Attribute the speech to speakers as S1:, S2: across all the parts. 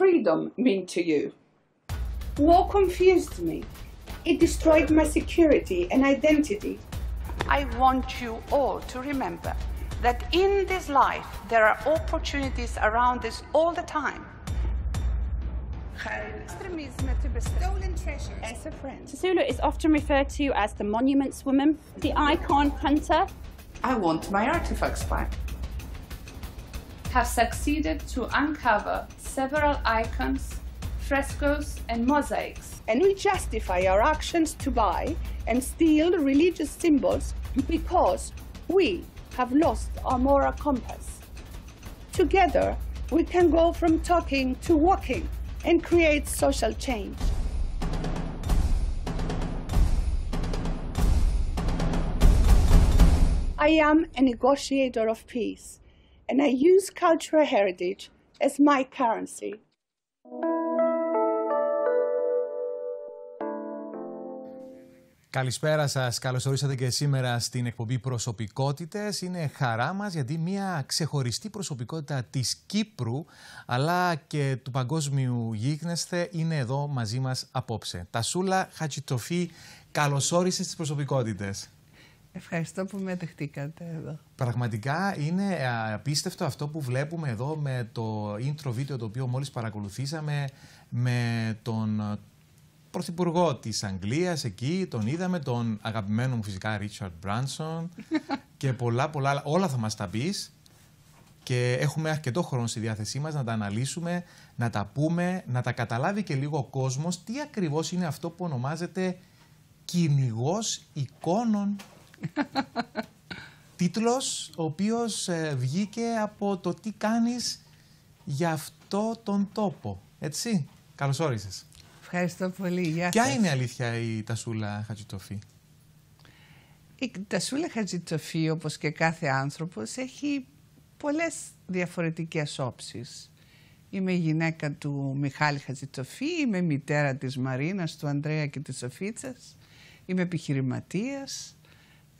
S1: freedom mean to you? War confused me. It destroyed my security and identity.
S2: I want you all to remember that in this life there are opportunities around us all the time.
S1: Stolen treasure. As a friend.
S3: Tasula is often referred to as the monuments woman, the icon hunter.
S4: I want my artifacts back.
S5: Have succeeded to uncover several icons, frescoes, and mosaics.
S1: And we justify our actions to buy and steal religious symbols because we have lost our moral compass. Together, we can go from talking to walking and create social change. I am a negotiator of peace, and I use cultural heritage as my currency.
S6: Καλησπέρα σας. Καλώς ορίσατε και σήμερα στην εκπομπή Προσωπικότητες. Είναι χαρά μας γιατί μια ξεχωριστή προσωπικότητα της Κύπρου αλλά και του παγκόσμιου γίγνεσθε είναι εδώ μαζί μας απόψε. Τασούλα Χατσιτοφή, καλώς όρισες στι προσωπικότητες.
S7: Ευχαριστώ που με δεχτήκατε εδώ.
S6: Πραγματικά είναι απίστευτο αυτό που βλέπουμε εδώ με το intro βίντεο το οποίο μόλις παρακολουθήσαμε με τον πρωθυπουργό της Αγγλίας εκεί, τον είδαμε, τον αγαπημένο μου φυσικά Ρίτσαρντ Μπράνσον και πολλά πολλά άλλα. Όλα θα μας τα πεις και έχουμε αρκετό χρόνο στη διάθεσή μας να τα αναλύσουμε, να τα πούμε, να τα καταλάβει και λίγο ο κόσμος τι ακριβώς είναι αυτό που ονομάζεται κυνηγός εικόνων. Τίτλος ο οποίος ε, βγήκε από το τι κάνεις για αυτό τον τόπο. Έτσι, καλώς όρισες.
S7: Ευχαριστώ πολύ. Γεια
S6: Ποια
S7: σας.
S6: είναι αλήθεια η Τασούλα Χατζητοφή;
S7: Η Τασούλα Χατζητοφή, όπως και κάθε άνθρωπος, έχει πολλές διαφορετικές όψεις. Είμαι η γυναίκα του Μιχάλη Χατζητοφή, είμαι μητέρα της Μαρίνας, του Ανδρέα και της Σοφίτσας, είμαι επιχειρηματίας,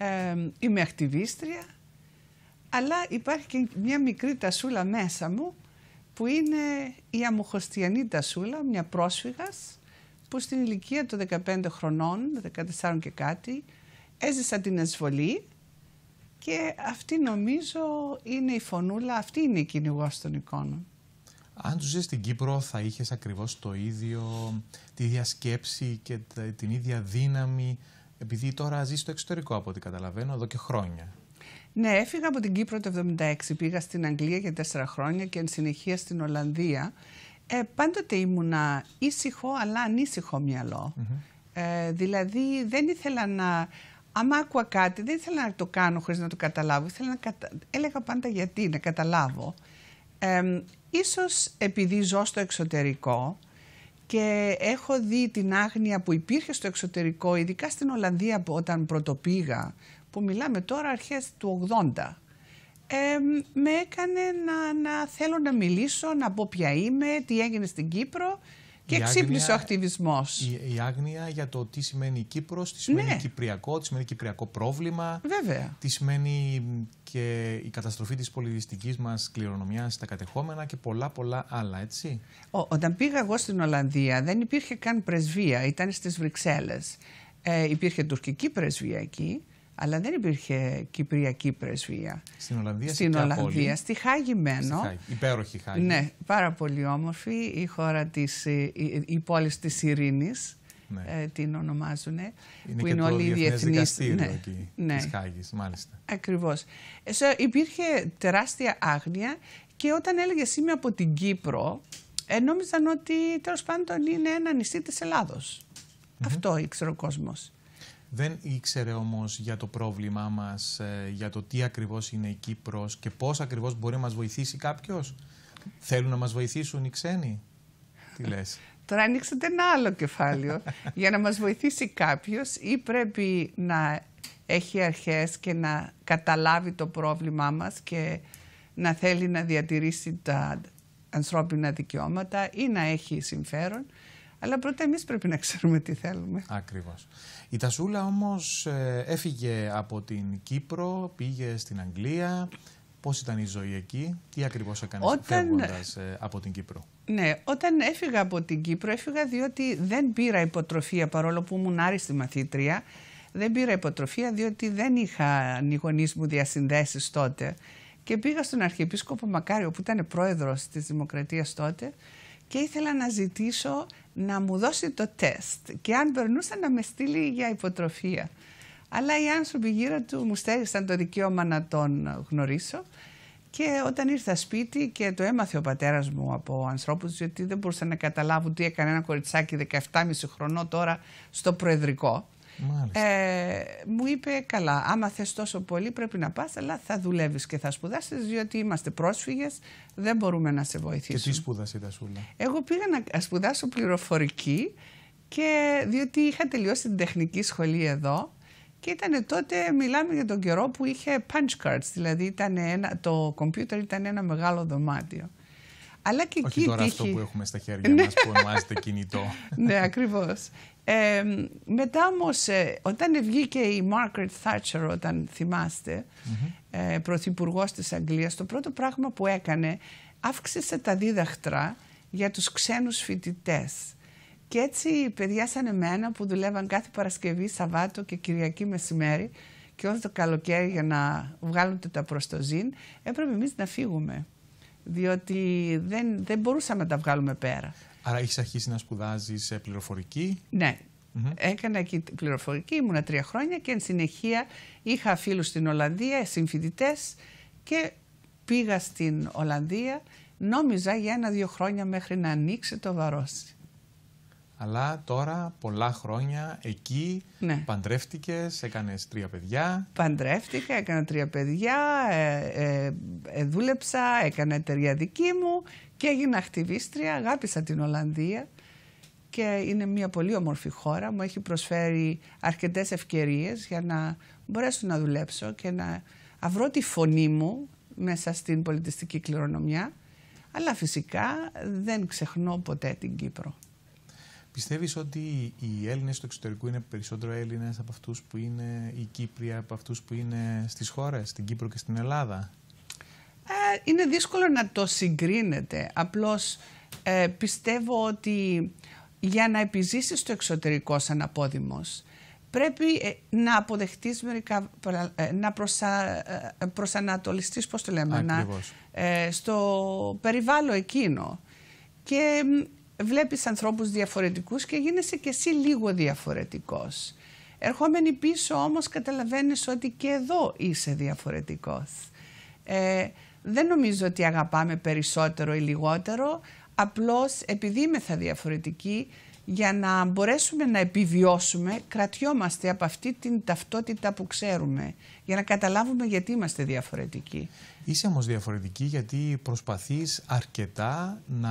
S7: ε, είμαι ακτιβίστρια, αλλά υπάρχει και μια μικρή τασούλα μέσα μου που είναι η αμοχωστιανή τασούλα, μια πρόσφυγας που στην ηλικία των 15 χρονών, 14 και κάτι, έζησα την εισβολή και αυτή νομίζω είναι η φωνούλα, αυτή είναι η κυνηγός των εικόνων.
S6: Αν τους ζεις στην Κύπρο θα είχες ακριβώς το ίδιο, τη ίδια σκέψη και την ίδια δύναμη, επειδή τώρα ζεις στο εξωτερικό από ό,τι καταλαβαίνω εδώ και χρόνια.
S7: Ναι, έφυγα από την Κύπρο το 1976, πήγα στην Αγγλία για τέσσερα χρόνια και εν συνεχεία στην Ολλανδία. Ε, πάντοτε ήμουνα ήσυχο αλλά ανήσυχο μυαλό. ε, δηλαδή δεν ήθελα να... Άμα άκουα κάτι δεν ήθελα να το κάνω χωρίς να το καταλάβω. Ήθελα να κατα... Έλεγα πάντα γιατί, να καταλάβω. Ε, ίσως επειδή ζω στο εξωτερικό και έχω δει την άγνοια που υπήρχε στο εξωτερικό, ειδικά στην Ολλανδία που όταν πρωτοπήγα, που μιλάμε τώρα αρχές του 80, ε, με έκανε να, να θέλω να μιλήσω, να πω ποια είμαι, τι έγινε στην Κύπρο και
S6: Η
S7: ξύπνησε ο
S6: άγνοια-
S7: ακτιβισμός.
S6: Η, η άγνοια για το τι σημαίνει η Κύπρος, τι σημαίνει
S7: Ναι.
S6: Κυπριακό, τι σημαίνει Κυπριακό πρόβλημα,
S7: Βέβαια.
S6: τι σημαίνει και η καταστροφή της πολιτιστικής μας κληρονομιάς στα κατεχόμενα και πολλά πολλά άλλα, έτσι.
S7: Ο, όταν πήγα εγώ στην Ολλανδία δεν υπήρχε καν πρεσβεία, ήταν στις Βρυξέλλες. Ε, υπήρχε τουρκική πρεσβεία εκεί, αλλά δεν υπήρχε κυπριακή πρεσβεία.
S6: Στην Ολλανδία, σε
S7: Στην
S6: ποια
S7: Ολλανδία,
S6: πόλη;
S7: στη Χάγη μένω.
S6: Στη Χάγη. Υπέροχη Χάγη.
S7: Ναι, πάρα πολύ όμορφη. Η χώρα της, ε, η, η πόλη της Ειρήνης,
S6: Ναι.
S7: ε, την ονομάζουν.
S6: Είναι
S7: που
S6: και
S7: είναι
S6: το
S7: όλοι οι
S6: Διεθνές
S7: διεθνείς.
S6: Δικαστήριο
S7: ναι,
S6: εκεί,
S7: ναι.
S6: της Χάγης, μάλιστα.
S7: Ακριβώς. Ε, σε- υπήρχε τεράστια άγνοια και όταν έλεγε είμαι από την Κύπρο, ε, νόμιζαν ότι τέλος πάντων είναι ένα νησί της Ελλάδος. Αυτό ήξερε ο κόσμος.
S6: Δεν ήξερε όμως για το πρόβλημά μας, ε, για το τι ακριβώς είναι η Κύπρος και πώς ακριβώς μπορεί να μας βοηθήσει κάποιος. Θέλουν να μας βοηθήσουν οι ξένοι. Τι λες.
S7: Τώρα ανοίξετε ένα άλλο κεφάλαιο. Για να μας βοηθήσει κάποιος ή πρέπει να έχει αρχές και να καταλάβει το πρόβλημά μας και να θέλει να διατηρήσει τα ανθρώπινα δικαιώματα ή να έχει συμφέρον. Αλλά πρώτα εμείς πρέπει να ξέρουμε τι θέλουμε.
S6: Ακριβώς. Η Τασούλα όμως ε, έφυγε από την Κύπρο, πήγε στην Αγγλία Πώς ήταν η ζωή εκεί, τι ακριβώς έκανες
S7: Όταν-
S6: φεύγοντας ε, από την Κύπρο;
S7: Ναι, όταν έφυγα από την Κύπρο, έφυγα διότι δεν πήρα υποτροφία παρόλο που ήμουν άριστη μαθήτρια. Δεν πήρα υποτροφία διότι δεν είχα οι γονείς μου διασυνδέσεις τότε. Και πήγα στον Αρχιεπίσκοπο Μακάριο που ήταν πρόεδρος της Δημοκρατίας τότε και ήθελα να ζητήσω να μου δώσει το τεστ και αν περνούσα να με στείλει για υποτροφία. Αλλά οι άνθρωποι γύρω του μου στέρισαν το δικαίωμα να τον γνωρίσω και όταν ήρθα σπίτι και το έμαθε ο πατέρας μου από ανθρώπους γιατί δεν μπορούσαν να καταλάβουν τι έκανε ένα κοριτσάκι 17,5 χρονών τώρα στο προεδρικό.
S6: Μάλιστα.
S7: Ε, μου είπε καλά, άμα θες τόσο πολύ πρέπει να πας αλλά θα δουλεύεις και θα σπουδάσεις διότι είμαστε πρόσφυγες, δεν μπορούμε να σε
S6: Και τι
S7: βοηθήσουμε.
S6: σπούδασε η Δασούλα;
S7: Εγώ πήγα να σπουδάσω πληροφορική και διότι είχα τελειώσει την τεχνική σχολή εδώ και ήταν τότε, μιλάμε για τον καιρό που είχε punch cards, δηλαδή ήταν ένα, το κομπιούτερ ήταν ένα μεγάλο δωμάτιο. Αλλά και
S6: Όχι
S7: εκεί
S6: τώρα
S7: τύχει...
S6: αυτό που έχουμε στα χέρια μας που ονομάζεται κινητό.
S7: ναι, ακριβώς. Ε, μετά όμως, ε, όταν βγήκε η Margaret Thatcher, όταν θυμάστε, ε, πρωθυπουργός της Αγγλίας, το πρώτο πράγμα που έκανε, αύξησε τα δίδαχτρα για τους ξένους φοιτητές. Και έτσι παιδιά σαν εμένα που δουλεύαν κάθε Παρασκευή, Σαββάτο και Κυριακή μεσημέρι και όλο το καλοκαίρι για να βγάλουν το τα προστοζήν, έπρεπε εμείς να φύγουμε. Διότι δεν, δεν μπορούσαμε να τα βγάλουμε πέρα.
S6: Άρα έχεις αρχίσει να σπουδάζεις ε, πληροφορική;
S7: Ναι. Έκανα εκεί την πληροφορική, ήμουνα τρία χρόνια και εν συνεχεία είχα φίλους στην Ολλανδία, συμφοιτητές και πήγα στην Ολλανδία. Νόμιζα για ένα-δύο χρόνια μέχρι να ανοίξει το βαρόσι.
S6: Αλλά τώρα πολλά χρόνια εκεί
S7: Ναι.
S6: παντρεύτηκες, έκανες τρία παιδιά.
S7: Παντρεύτηκα, έκανα τρία παιδιά, ε, ε, ε, δούλεψα, έκανα εταιρεία δική μου και έγινα ακτιβίστρια, αγάπησα την Ολλανδία και είναι μια πολύ όμορφη χώρα. Μου έχει προσφέρει αρκετές ευκαιρίες για να μπορέσω να δουλέψω και να βρω τη φωνή μου μέσα στην πολιτιστική κληρονομιά. Αλλά φυσικά δεν ξεχνώ ποτέ την Κύπρο.
S6: Πιστεύεις ότι οι Έλληνες του εξωτερικού είναι περισσότερο Έλληνες από αυτούς που είναι οι Κύπροι, από αυτούς που είναι στις χώρες, στην Κύπρο και στην Ελλάδα;
S7: Ε, είναι δύσκολο να το συγκρίνετε. Απλώς ε, πιστεύω ότι για να επιζήσεις το εξωτερικό σαν απόδημος πρέπει ε, να αποδεχτείς μερικά, πρα- ε, να προσα, ε, προσανατολιστείς, πώς το λέμε, να,
S6: Ακριβώς.
S7: ε, στο περιβάλλον εκείνο. Και μ, βλέπεις ανθρώπους διαφορετικούς και γίνεσαι και εσύ λίγο διαφορετικός. Ερχόμενοι πίσω όμως καταλαβαίνεις ότι και εδώ είσαι διαφορετικός. Ε, δεν νομίζω ότι αγαπάμε περισσότερο ή λιγότερο, απλώς επειδή είμαστε διαφορετικοί, για να μπορέσουμε να επιβιώσουμε, κρατιόμαστε από αυτή την ταυτότητα που ξέρουμε, για να καταλάβουμε γιατί είμαστε διαφορετικοί.
S6: Είσαι όμως διαφορετική γιατί προσπαθείς αρκετά να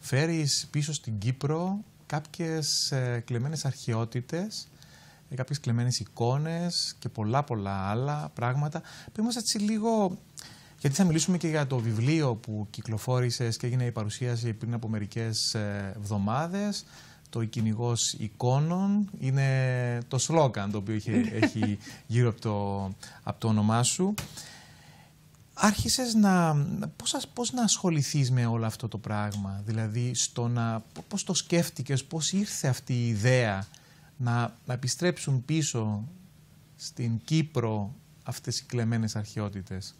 S6: φέρεις πίσω στην Κύπρο κάποιες ε, κλεμμένες αρχαιότητες, ε, κάποιες κλεμμένες εικόνες και πολλά πολλά άλλα πράγματα. Πες μας έτσι λίγο, γιατί θα μιλήσουμε και για το βιβλίο που κυκλοφόρησες και έγινε η παρουσίαση πριν από μερικές ε, εβδομάδες. Το «Η κυνηγός εικόνων» είναι το σλόγαν το οποίο έχει, έχει γύρω από το, από το όνομά σου. Άρχισες να, πώς, ας- πώς να ασχοληθείς με όλο αυτό το πράγμα, δηλαδή στο να, πώς το σκέφτηκες, πώς ήρθε αυτή η ιδέα να, να επιστρέψουν πίσω στην Κύπρο αυτές οι κλεμμένες αρχαιότητες;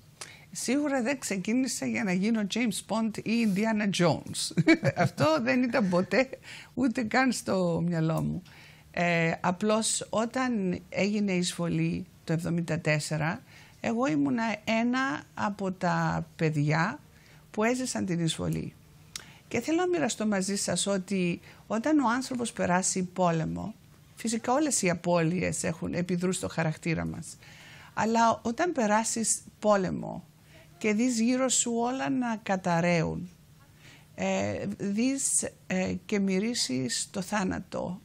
S7: Σίγουρα δεν ξεκίνησα για να γίνω James Bond ή Indiana Jones. Αυτό δεν ήταν ποτέ ούτε καν στο μυαλό μου. Ε, απλώς όταν έγινε η εισβολή το 1974, εγώ ήμουνα ένα από τα παιδιά που έζησαν την εισβολή. Και θέλω να μοιραστώ μαζί σας ότι όταν ο άνθρωπος περάσει πόλεμο, φυσικά όλες οι απώλειες έχουν επιδρού στο χαρακτήρα μας, αλλά όταν περάσεις πόλεμο και δεις γύρω σου όλα να καταραίουν, ε, δεις ε, και μυρίσεις το θάνατο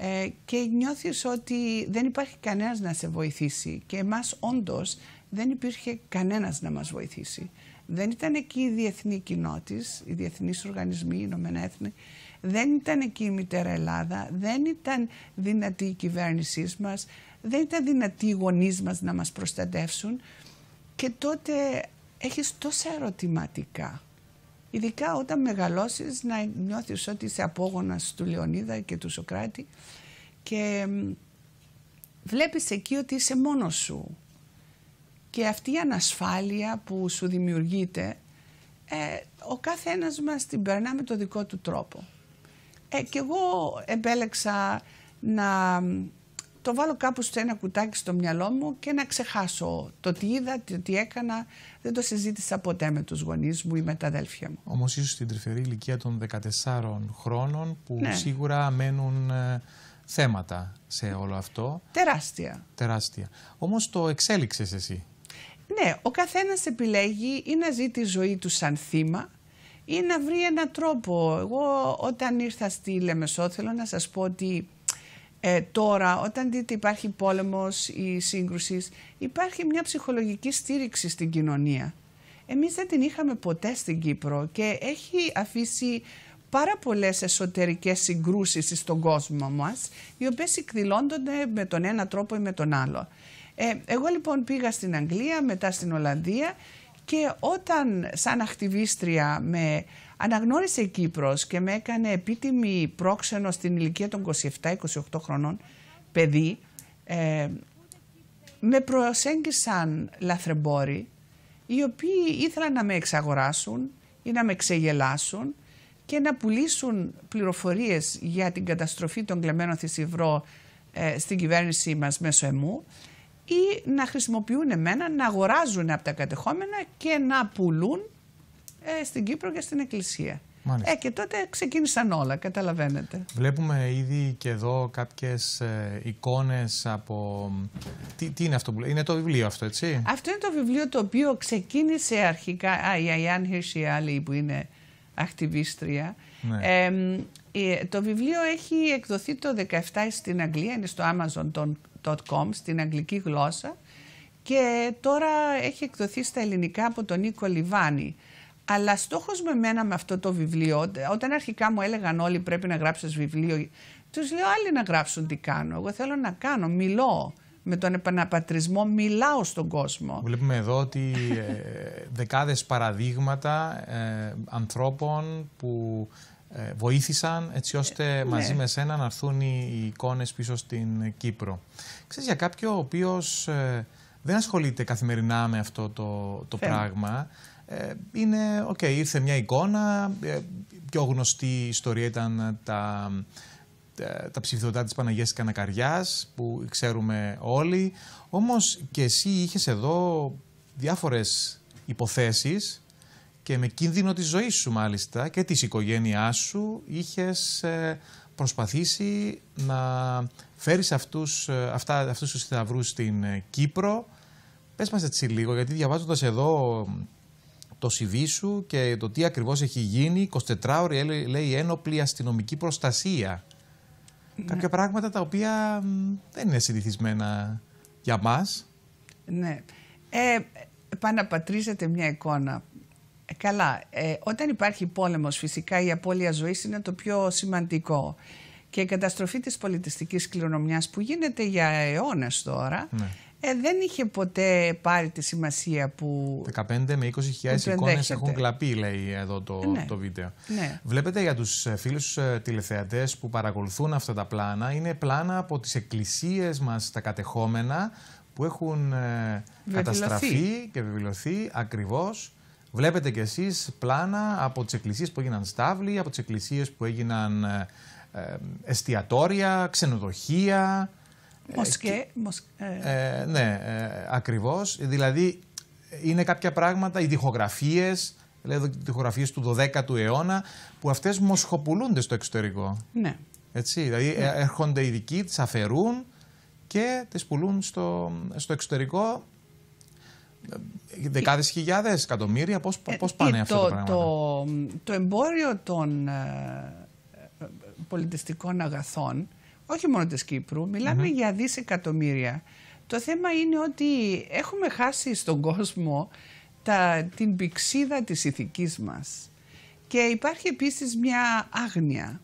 S7: ε, και νιώθεις ότι δεν υπάρχει κανένας να σε βοηθήσει. Και εμάς όντως δεν υπήρχε κανένας να μας βοηθήσει. Δεν ήταν εκεί η διεθνή κοινότης, οι διεθνείς οργανισμοί, οι Ηνωμένα Έθνη, δεν ήταν εκεί η Μητέρα Ελλάδα, δεν ήταν δυνατή η κυβέρνησής μας, δεν ήταν δυνατοί οι γονείς μας να μας προστατεύσουν. Και τότε έχεις τόσα ερωτηματικά. Ειδικά όταν μεγαλώσεις να νιώθεις ότι είσαι απόγονας του Λεωνίδα και του Σοκράτη και βλέπεις εκεί ότι είσαι μόνος σου. Και αυτή η ανασφάλεια που σου δημιουργείται, ε, ο κάθε ένας μας την περνά με το δικό του τρόπο. Ε, και εγώ επέλεξα να το βάλω κάπου στο ένα κουτάκι στο μυαλό μου και να ξεχάσω το τι είδα, το τι έκανα. Δεν το συζήτησα ποτέ με τους γονείς μου ή με τα αδέλφια μου.
S6: Όμως ίσως στην τρυφερή ηλικία των 14 χρόνων που
S7: Ναι.
S6: σίγουρα μένουν ε, θέματα σε όλο αυτό.
S7: Τεράστια.
S6: Τεράστια. Όμως το εξέλιξες εσύ.
S7: Ναι, ο καθένας επιλέγει ή να ζει τη ζωή του σαν θύμα ή να βρει έναν τρόπο. Εγώ όταν ήρθα στη Λεμεσό θέλω να σας πω ότι ε, τώρα όταν δείτε υπάρχει πόλεμος ή σύγκρουσης υπάρχει μια ψυχολογική στήριξη στην κοινωνία. Εμείς δεν την είχαμε ποτέ στην Κύπρο και έχει αφήσει πάρα πολλές εσωτερικές συγκρούσεις στον κόσμο μας οι οποίες εκδηλώνονται με τον ένα τρόπο ή με τον άλλο. Ε, εγώ λοιπόν πήγα στην Αγγλία, μετά στην Ολλανδία και όταν σαν ακτιβίστρια με αναγνώρισε η Κύπρος και με έκανε επίτιμη πρόξενο στην ηλικία των 27-28 χρονών παιδί, ε, με προσέγγισαν λαθρεμπόροι οι οποίοι ήθελαν να με εξαγοράσουν ή να με ξεγελάσουν και να πουλήσουν πληροφορίες για την καταστροφή των κλεμμένων θησιυρό ε, στην κυβέρνησή μας μέσω εμού ή να χρησιμοποιούν εμένα, να αγοράζουν από τα κατεχόμενα και να πουλούν ε, στην Κύπρο και στην Εκκλησία.
S6: Μάλιστα.
S7: Ε, και τότε ξεκίνησαν όλα, καταλαβαίνετε.
S6: Βλέπουμε ήδη και εδώ κάποιες ε, εικόνες από... Τι, τι είναι αυτό που λέει, είναι το βιβλίο αυτό έτσι;
S7: Αυτό είναι το βιβλίο το οποίο ξεκίνησε αρχικά, α, η Αιάν Χιρσιάλη που είναι ακτιβίστρια.
S6: Ναι.
S7: Εμ, ε, το βιβλίο έχει εκδοθεί το 17 στην Αγγλία, είναι στο amazon.com, στην αγγλική γλώσσα και τώρα έχει εκδοθεί στα ελληνικά από τον Νίκο Λιβάνη. Αλλά στόχος με μένα με αυτό το βιβλίο, όταν αρχικά μου έλεγαν όλοι πρέπει να γράψεις βιβλίο, τους λέω άλλοι να γράψουν τι κάνω. Εγώ θέλω να κάνω, μιλώ. Με τον επαναπατρισμό μιλάω στον κόσμο.
S6: Βλέπουμε εδώ ότι ε, δεκάδες παραδείγματα ε, ανθρώπων που ε, βοήθησαν έτσι ώστε μαζί με σένα να έρθουν οι, οι εικόνες πίσω στην Κύπρο. Ξέρεις για κάποιον ο οποίος ε, δεν ασχολείται καθημερινά με αυτό το, το
S7: Θέμα.
S6: πράγμα, ε, είναι, οκ, ήρθε μια εικόνα, ε, πιο γνωστή ιστορία ήταν τα, τα, τα ψηφιδωτά της Παναγίας της Κανακαριάς που ξέρουμε όλοι. Όμως και εσύ είχες εδώ διάφορες υποθέσεις και με κίνδυνο της ζωής σου μάλιστα και της οικογένειάς σου είχες ε, προσπαθήσει να φέρεις αυτούς, ε, αυτά, αυτούς τους θησαυρούς στην ε, Κύπρο. Πες μας έτσι λίγο, γιατί διαβάζοντας εδώ το CV σου και το τι ακριβώς έχει γίνει, 24 ώρες λέει, λέει ένοπλη αστυνομική προστασία. Κάποια πράγματα τα οποία μ, δεν είναι συνηθισμένα για μας.
S7: Ναι. Ε, επαναπατρίζεται μια εικόνα. Ε, καλά, ε, όταν υπάρχει πόλεμος φυσικά η απώλεια ζωής είναι το πιο σημαντικό. Και η καταστροφή της πολιτιστικής κληρονομιάς που γίνεται για αιώνες τώρα
S6: Ναι.
S7: Ε, δεν είχε ποτέ πάρει τη σημασία που...
S6: 15 με 20 χιλιάδες
S7: Που
S6: εικόνες
S7: ενδέχεται.
S6: έχουν κλαπεί, λέει εδώ το,
S7: Ναι.
S6: το βίντεο.
S7: Ναι.
S6: Βλέπετε για τους ε, φίλους ε, τηλεθεατές που παρακολουθούν αυτά τα πλάνα, είναι πλάνα από τις εκκλησίες μας τα κατεχόμενα που έχουν ε,
S7: Βεβηλωθεί.
S6: καταστραφεί και βεβηλωθεί ακριβώς. Βλέπετε κι εσείς πλάνα από τις εκκλησίες που έγιναν στάβλοι, από τις εκκλησίες που έγιναν ε, ε, εστιατόρια, ξενοδοχεία.
S7: Μοσκέ, μοσ- ε,
S6: Ε, ναι, ε, ακριβώς. Δηλαδή είναι κάποια πράγματα, οι διχογραφίες, δηλαδή οι διχογραφίες του 12ου αιώνα, που αυτές μοσχοπουλούνται στο εξωτερικό.
S7: ναι.
S6: Έτσι, δηλαδή ε, έρχονται οι ειδικοί, τις αφαιρούν και τις πουλούν στο, στο εξωτερικό. Ε, Δεκάδες χιλιάδες, εκατομμύρια, πώς, πώς πάνε
S7: Ε,
S6: αυτά
S7: το,
S6: τα πράγματα;
S7: το, το εμπόριο των ε, ε, πολιτιστικών αγαθών, όχι μόνο της Κύπρου, μιλάμε για δισεκατομμύρια. Το θέμα είναι ότι έχουμε χάσει στον κόσμο τα, την πηξίδα της ηθικής μας. Και υπάρχει επίσης μια άγνοια.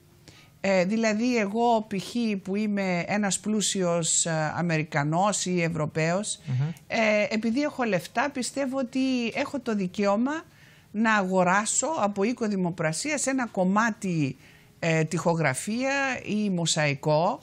S7: Ε, δηλαδή εγώ π.χ. που είμαι ένας πλούσιος ε, Αμερικανός ή Ευρωπαίος, ε, επειδή έχω λεφτά πιστεύω ότι έχω το δικαίωμα να αγοράσω από οίκο δημοπρασίας ένα κομμάτι ε, τοιχογραφία ή μοσαϊκό.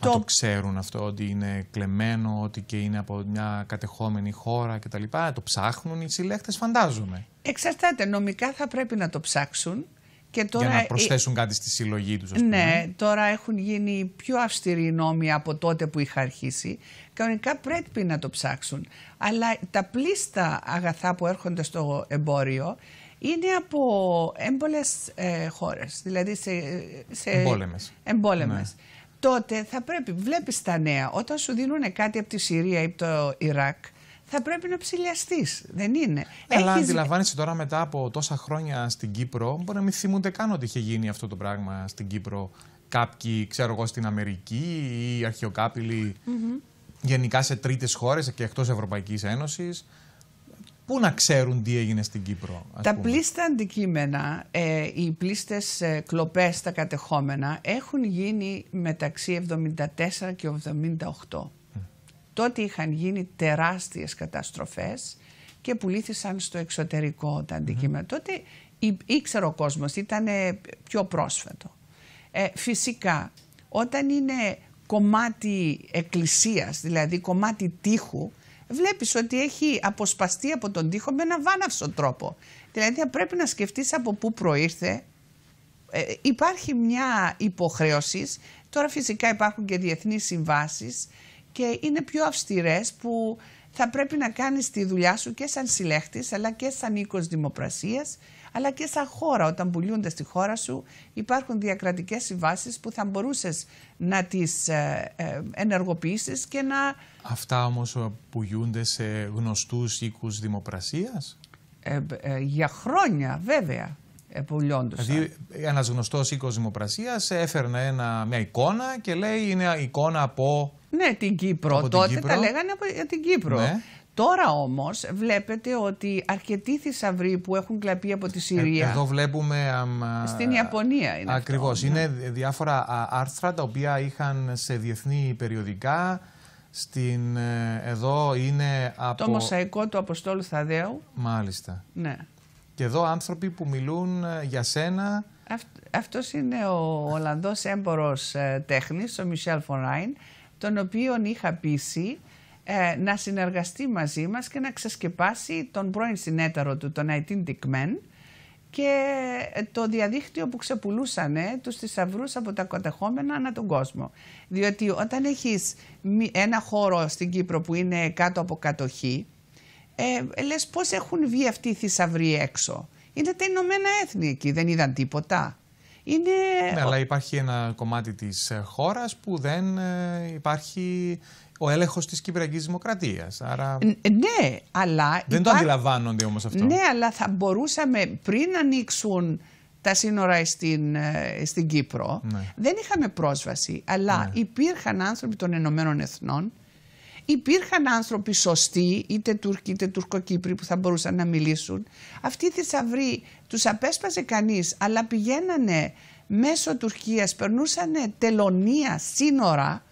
S6: το... το ξέρουν αυτό ότι είναι κλεμμένο, ότι και είναι από μια κατεχόμενη χώρα κτλ. Το ψάχνουν οι συλλέκτες φαντάζομαι.
S7: Εξαρτάται. Νομικά θα πρέπει να το ψάξουν.
S6: Και τώρα, για να προσθέσουν κάτι στη συλλογή τους, ας
S7: πούμε. Ναι, τώρα έχουν γίνει πιο αυστηροί νόμοι από τότε που είχα αρχίσει. Κανονικά πρέπει να το ψάξουν. Αλλά τα πλήστα αγαθά που έρχονται στο εμπόριο είναι από έμπολες ε, χώρες, δηλαδή σε,
S6: σε εμπόλεμες.
S7: εμπόλεμες. Ναι. Τότε θα πρέπει, βλέπεις τα νέα, όταν σου δίνουν κάτι από τη Συρία ή από το Ιράκ, θα πρέπει να ψηλιαστείς. Δεν είναι.
S6: Αλλά Έχεις... αντιλαμβάνεσαι τώρα μετά από τόσα χρόνια στην Κύπρο, μπορεί να μην θυμούνται καν ότι είχε γίνει αυτό το πράγμα στην Κύπρο. Κάποιοι, ξέρω εγώ, στην Αμερική ή αρχαιοκάπηλοι γενικά σε τρίτες χώρες και εκτός Ευρωπαϊκής Ένωσης. Πού να ξέρουν τι έγινε στην Κύπρο,
S7: ας Τα πούμε; πλήστα αντικείμενα, ε, οι πλήστες ε, κλοπές στα κατεχόμενα έχουν γίνει μεταξύ 74 και 78. Τότε είχαν γίνει τεράστιες καταστροφές και πουλήθησαν στο εξωτερικό τα αντικείμενα. Τότε ήξερε ο κόσμος, ήταν πιο πρόσφατο. Ε, φυσικά, όταν είναι κομμάτι εκκλησίας, δηλαδή κομμάτι τείχου, βλέπεις ότι έχει αποσπαστεί από τον τοίχο με ένα βάναυσο τρόπο. Δηλαδή θα πρέπει να σκεφτείς από πού προήρθε. Ε, υπάρχει μια υποχρέωση, τώρα φυσικά υπάρχουν και διεθνείς συμβάσεις και είναι πιο αυστηρές που θα πρέπει να κάνεις τη δουλειά σου και σαν συλλέχτης αλλά και σαν οίκος δημοπρασίας αλλά και σαν χώρα όταν πουλούνται στη χώρα σου υπάρχουν διακρατικές συμβάσεις που θα μπορούσες να τις ε, ε, ενεργοποιήσεις και να...
S6: Αυτά όμως πουλούνται σε γνωστούς οίκους δημοπρασίας;
S7: Ε, για χρόνια βέβαια πουλιόντουσαν.
S6: Δηλαδή ένας γνωστός οίκος δημοπρασίας έφερνε ένα, μια εικόνα και λέει είναι εικόνα από
S7: ναι, την Κύπρο. Τότε τα λέγανε για την Κύπρο. Ναι. Τώρα όμως βλέπετε ότι αρκετοί θησαυροί που έχουν κλαπεί από τη Συρία...
S6: Ε, εδώ βλέπουμε...
S7: στην Ιαπωνία είναι
S6: Ακριβώς.
S7: Αυτό,
S6: ναι. είναι διάφορα άρθρα τα οποία είχαν σε διεθνή περιοδικά. Στην, ε, εδώ είναι από...
S7: Το μοσαϊκό του Αποστόλου Θαδέου.
S6: Μάλιστα.
S7: Ναι.
S6: Και εδώ άνθρωποι που μιλούν ε, για σένα...
S7: Αυτό αυτός είναι ο Ολλανδός έμπορος τέχνης, ο Μισελ Φωράιν, τον οποίον είχα πείσει ε, να συνεργαστεί μαζί μας και να ξεσκεπάσει τον πρώην συνέταρο του, τον Αϊτίν Τικμέν και ε, το διαδίκτυο που ξεπουλούσανε τους θησαυρούς από τα κατεχόμενα ανά τον κόσμο. Διότι όταν έχεις ένα χώρο στην Κύπρο που είναι κάτω από κατοχή, ε, λες πώς έχουν βγει αυτοί οι θησαυροί έξω. Είναι τα Ηνωμένα Έθνη εκεί, δεν είδαν τίποτα. Είναι...
S6: Ναι, αλλά υπάρχει ένα κομμάτι της ε, χώρας που δεν ε, υπάρχει ο έλεγχος της Κυπριακής Δημοκρατίας. Άρα...
S7: Ναι, αλλά...
S6: Δεν το αντιλαμβάνονται όμως αυτό.
S7: Ναι, αλλά θα μπορούσαμε πριν ανοίξουν τα σύνορα στην, ε, στην Κύπρο, ναι. δεν είχαμε πρόσβαση, αλλά ναι. υπήρχαν άνθρωποι των Ηνωμένων Εθνών, υπήρχαν άνθρωποι σωστοί, είτε Τούρκοι είτε Τουρκοκύπροι που θα μπορούσαν να μιλήσουν. Αυτοί οι θησαυροί τους απέσπασε κανείς, αλλά πηγαίνανε μέσω Τουρκίας, περνούσαν τελωνία, σύνορα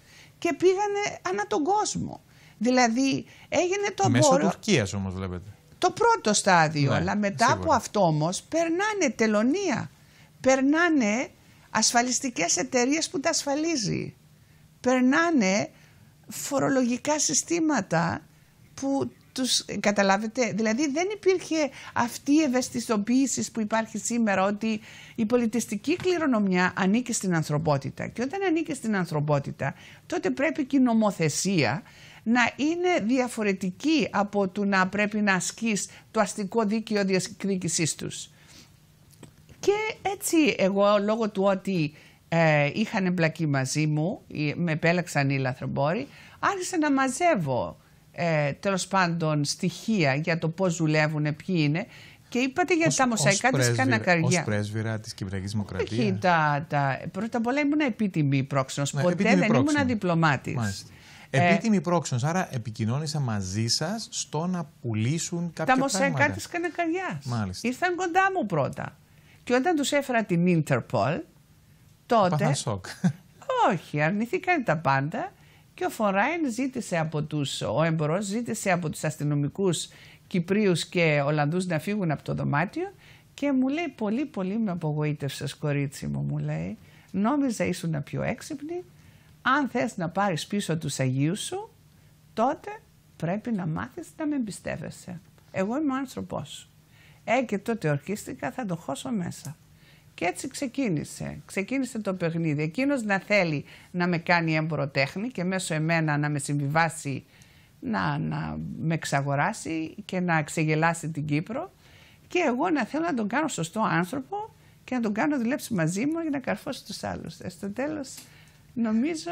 S7: και πήγανε ανά τον κόσμο. Δηλαδή έγινε το
S6: Μέσω Μέσω Τουρκίας όμως βλέπετε.
S7: Το πρώτο στάδιο, ναι, αλλά μετά από αυτό όμως περνάνε τελωνία, περνάνε ασφαλιστικές εταιρείες που τα ασφαλίζει, περνάνε φορολογικά συστήματα που τους καταλάβετε. Δηλαδή δεν υπήρχε αυτή η ευαισθητοποίηση που υπάρχει σήμερα ότι η πολιτιστική κληρονομιά ανήκει στην ανθρωπότητα και όταν ανήκει στην ανθρωπότητα τότε πρέπει και η νομοθεσία να είναι διαφορετική από το να πρέπει να ασκείς το αστικό δίκαιο διεκδίκησής τους. Και έτσι εγώ λόγω του ότι ε, είχαν εμπλακεί μαζί μου, με επέλεξαν οι λαθρομπόροι, άρχισα να μαζεύω ε, τέλος πάντων στοιχεία για το πώς δουλεύουν, ποιοι είναι. Και είπατε για τα μοσαϊκά της Κανακαριά.
S6: Ω πρέσβυρα της Κυπριακής Δημοκρατίας.
S7: Όχι, τα, τα, πρώτα απ' όλα ήμουν επίτιμη πρόξενος. Ναι, Ποτέ δεν πρόξενος. ήμουν διπλωμάτη.
S6: Ε, επίτιμη πρόξενος, άρα επικοινώνησα μαζί σας στο να πουλήσουν κάποια
S7: Τα μοσαϊκά της Κανακαριά. Ήρθαν κοντά μου πρώτα. Και όταν τους έφερα την Interpol, τότε...
S6: Πάθαν σοκ.
S7: Όχι, αρνηθήκαν τα πάντα και ο Φοράιν ζήτησε από τους, ο έμπορος ζήτησε από τους αστυνομικούς Κυπρίους και Ολλανδούς να φύγουν από το δωμάτιο και μου λέει πολύ πολύ με απογοήτευσες κορίτσι μου μου λέει νόμιζα ήσουν πιο έξυπνη αν θες να πάρεις πίσω τους Αγίους σου τότε πρέπει να μάθεις να με εμπιστεύεσαι. Εγώ είμαι ο άνθρωπός σου. Ε, και τότε ορκίστηκα, θα το χώσω μέσα. Και έτσι ξεκίνησε. Ξεκίνησε το παιχνίδι. Εκείνος να θέλει να με κάνει έμποροτέχνη και μέσω εμένα να με συμβιβάσει, να, να με εξαγοράσει και να ξεγελάσει την Κύπρο. Και εγώ να θέλω να τον κάνω σωστό άνθρωπο και να τον κάνω δουλέψει μαζί μου για να καρφώσει τους άλλους. Ε, στο τέλος νομίζω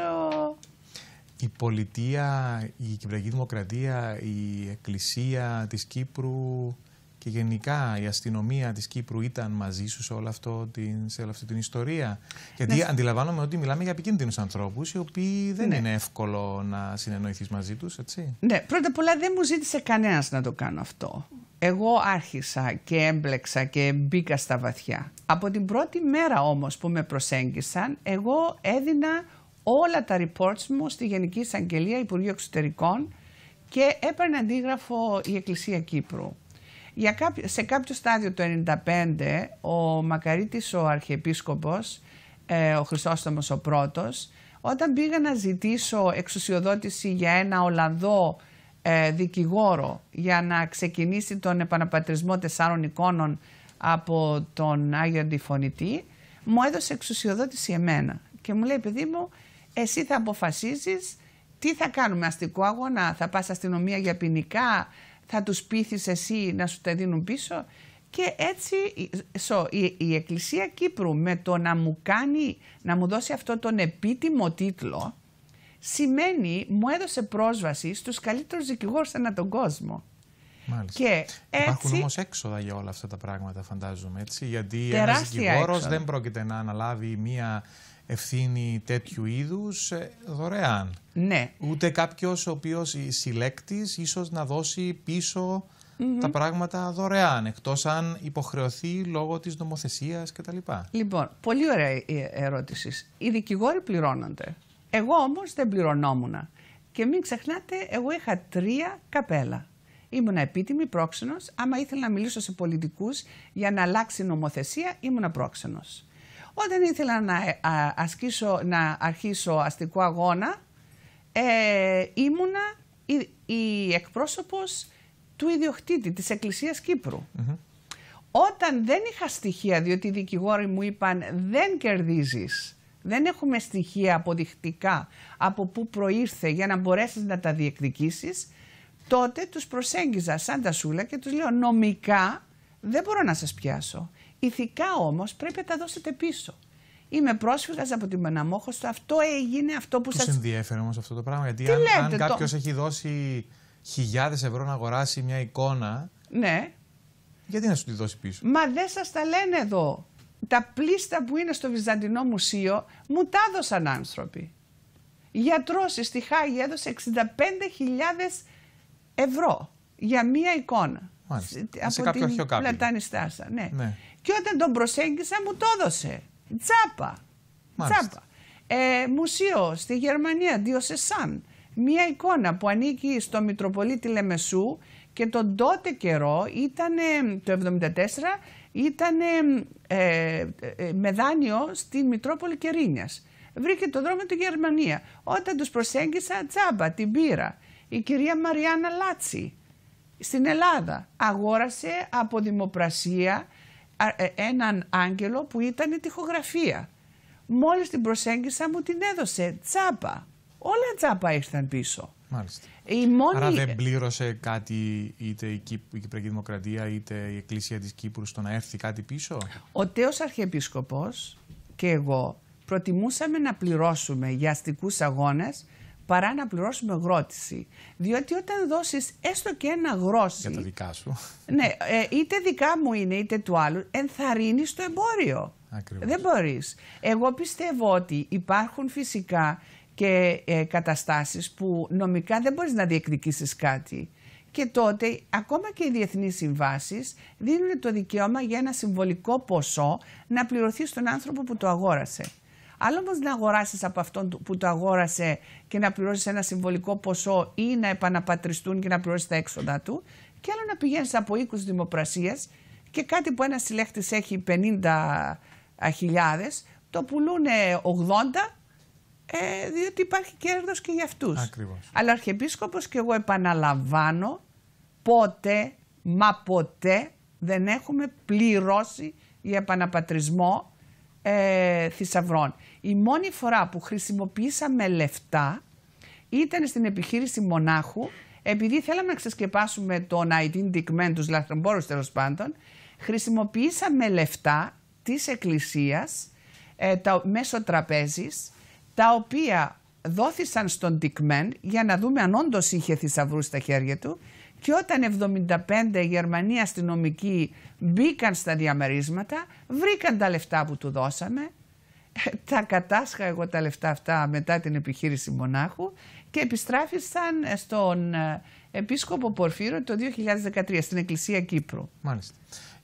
S6: η πολιτεία, η Κυπριακή Δημοκρατία, η Εκκλησία της Κύπρου και γενικά η αστυνομία της Κύπρου ήταν μαζί σου σε, όλο αυτό την, σε όλη αυτή την ιστορία. Γιατί ναι. αντιλαμβάνομαι ότι μιλάμε για επικίνδυνους ανθρώπους οι οποίοι δεν ναι. είναι εύκολο να συνεννοηθείς μαζί τους, έτσι.
S7: Ναι, πρώτα απ' όλα δεν μου ζήτησε κανένας να το κάνω αυτό. Εγώ άρχισα και έμπλεξα και μπήκα στα βαθιά. Από την πρώτη μέρα όμως που με προσέγγισαν, εγώ έδινα όλα τα reports μου στη Γενική Εισαγγελία Υπουργείου Εξωτερικών και έπαιρνε αντίγραφο η Εκκλησία Κύπρου. Για κάποιο, σε κάποιο στάδιο το 1995 ο Μακαρίτης ο Αρχιεπίσκοπος, ε, ο Χρυσόστομος ο πρώτος, όταν πήγα να ζητήσω εξουσιοδότηση για ένα Ολλανδό ε, δικηγόρο για να ξεκινήσει τον επαναπατρισμό τεσσάρων εικόνων από τον Άγιο Αντιφωνητή, μου έδωσε εξουσιοδότηση εμένα και μου λέει παιδί μου εσύ θα αποφασίζεις τι θα κάνουμε αστικό αγώνα, θα πας αστυνομία για ποινικά, θα τους πείθεις εσύ να σου τα δίνουν πίσω και έτσι η, η Εκκλησία Κύπρου με το να μου κάνει, να μου δώσει αυτό τον επίτιμο τίτλο σημαίνει μου έδωσε πρόσβαση στους καλύτερους δικηγόρους ανά τον κόσμο.
S6: Μάλιστα. Και Υπάρχουν έτσι... όμως έξοδα για όλα αυτά τα πράγματα, φαντάζομαι. Έτσι, γιατί ένας δικηγόρος δεν πρόκειται να αναλάβει μία ευθύνη τέτοιου είδους ε, δωρεάν.
S7: Ναι.
S6: Ούτε κάποιος ο οποίος συλλέκτης ίσως να δώσει πίσω τα πράγματα δωρεάν, εκτός αν υποχρεωθεί λόγω της νομοθεσίας κτλ.
S7: Λοιπόν, πολύ ωραία ερώτησης. Οι δικηγόροι πληρώνονται. Εγώ όμως δεν πληρωνόμουν. Και μην ξεχνάτε, εγώ είχα τρία καπέλα. Ήμουν επίτιμη πρόξενος, άμα ήθελα να μιλήσω σε πολιτικούς για να αλλάξει νομοθεσία, ήμουν πρόξενος. Όταν ήθελα να, ε, ασκήσω, να αρχίσω αστικό αγώνα, ε, ήμουνα η, η εκπρόσωπος του ιδιοκτήτη της Εκκλησίας Όταν δεν είχα στοιχεία, διότι οι δικηγόροι μου είπαν δεν κερδίζεις, δεν έχουμε στοιχεία αποδεικτικά από πού προήρθε για να μπορέσεις να τα διεκδικήσεις, τότε τους προσέγγιζα σαν τα σούλα και τους λέω νομικά δεν μπορώ να σας πιάσω. Ηθικά όμως πρέπει να τα δώσετε πίσω. Είμαι πρόσφυγας από την Παναμόχωστο, αυτό έγινε αυτό που σας...
S6: Πώς ενδιαφέρει όμως αυτό το πράγμα, γιατί αν, λέτε, αν κάποιος έχει δώσει χιλιάδες ευρώ να αγοράσει μια εικόνα,
S7: ναι.
S6: γιατί να σου τη δώσει πίσω;
S7: Μα δεν σας τα λένε εδώ. Τα πλήστα που είναι στο Βυζαντινό Μουσείο μου τα έδωσαν άνθρωποι. Γιατρός στη Χάγη έδωσε 65.000 ευρώ για μία εικόνα.
S6: Μάλιστα. Από σε κάποιο την
S7: Πλατανιστάσα. Ναι. ναι. Και όταν τον προσέγγισα μου το έδωσε. Τζάπα. Τζάπα. Ε, μουσείο στη Γερμανία, Διοσεσάν. Μία εικόνα που ανήκει στο Μητροπολίτη Λεμεσού και τον τότε καιρό ήταν, το 1974, ήταν ε, ε, με δάνειο στη Μητρόπολη Κερίνιας. Βρήκε το δρόμο του Γερμανία. Όταν τους προσέγγισα τζάμπα, την πήρα. Η κυρία Μαριάννα Λάτσι στην Ελλάδα αγόρασε από δημοπρασία ε, έναν άγγελο που ήταν η τυχογραφία. Μόλις την προσέγγισα μου την έδωσε τσάπα. Όλα τσάπα ήρθαν πίσω.
S6: Μάλιστα.
S7: Η μόνη...
S6: Άρα δεν πλήρωσε κάτι είτε η, Κυπριακή Δημοκρατία είτε η Εκκλησία της Κύπρου στο να έρθει κάτι πίσω;
S7: Ο τέος Αρχιεπίσκοπος και εγώ προτιμούσαμε να πληρώσουμε για αστικούς αγώνες παρά να πληρώσουμε γρότηση. Διότι όταν δώσεις έστω και ένα γρόση...
S6: Για τα δικά σου.
S7: Ναι, ε, είτε δικά μου είναι είτε του άλλου, ενθαρρύνεις το εμπόριο.
S6: Ακριβώς.
S7: Δεν μπορείς. Εγώ πιστεύω ότι υπάρχουν φυσικά και ε, καταστάσεις που νομικά δεν μπορείς να διεκδικήσεις κάτι. Και τότε ακόμα και οι διεθνείς συμβάσεις δίνουν το δικαίωμα για ένα συμβολικό ποσό να πληρωθεί στον άνθρωπο που το αγόρασε. Άλλο όμως να αγοράσεις από αυτόν που το αγόρασε και να πληρώσεις ένα συμβολικό ποσό ή να επαναπατριστούν και να πληρώσεις τα έξοδα του. Και άλλο να πηγαίνεις από οίκους δημοπρασίας και κάτι που ένας συλλέκτης έχει 50 χιλιάδες, το πουλούν 80 ε, διότι υπάρχει κέρδος και για αυτούς.
S6: Ακριβώς.
S7: Αλλά ο Αρχιεπίσκοπος και εγώ επαναλαμβάνω πότε, μα ποτέ δεν έχουμε πληρώσει για επαναπατρισμό ε, θησαυρών. Η μόνη φορά που χρησιμοποιήσαμε λεφτά ήταν στην επιχείρηση μονάχου επειδή θέλαμε να ξεσκεπάσουμε τον Αιτήν Ντικμέν, τους λαθρεμπόρους τέλος πάντων, χρησιμοποιήσαμε λεφτά της Εκκλησίας ε, τα, μέσω τραπέζης, τα οποία δόθησαν στον Τικμέν για να δούμε αν όντως είχε θησαυρούς στα χέρια του και όταν 75 οι Γερμανοί αστυνομικοί μπήκαν στα διαμερίσματα, βρήκαν τα λεφτά που του δώσαμε, ε, τα κατάσχα εγώ τα λεφτά αυτά μετά την επιχείρηση μονάχου και επιστράφησαν στον ε, επίσκοπο Πορφύρο το 2013 στην Εκκλησία Κύπρου.
S6: Μάλιστα.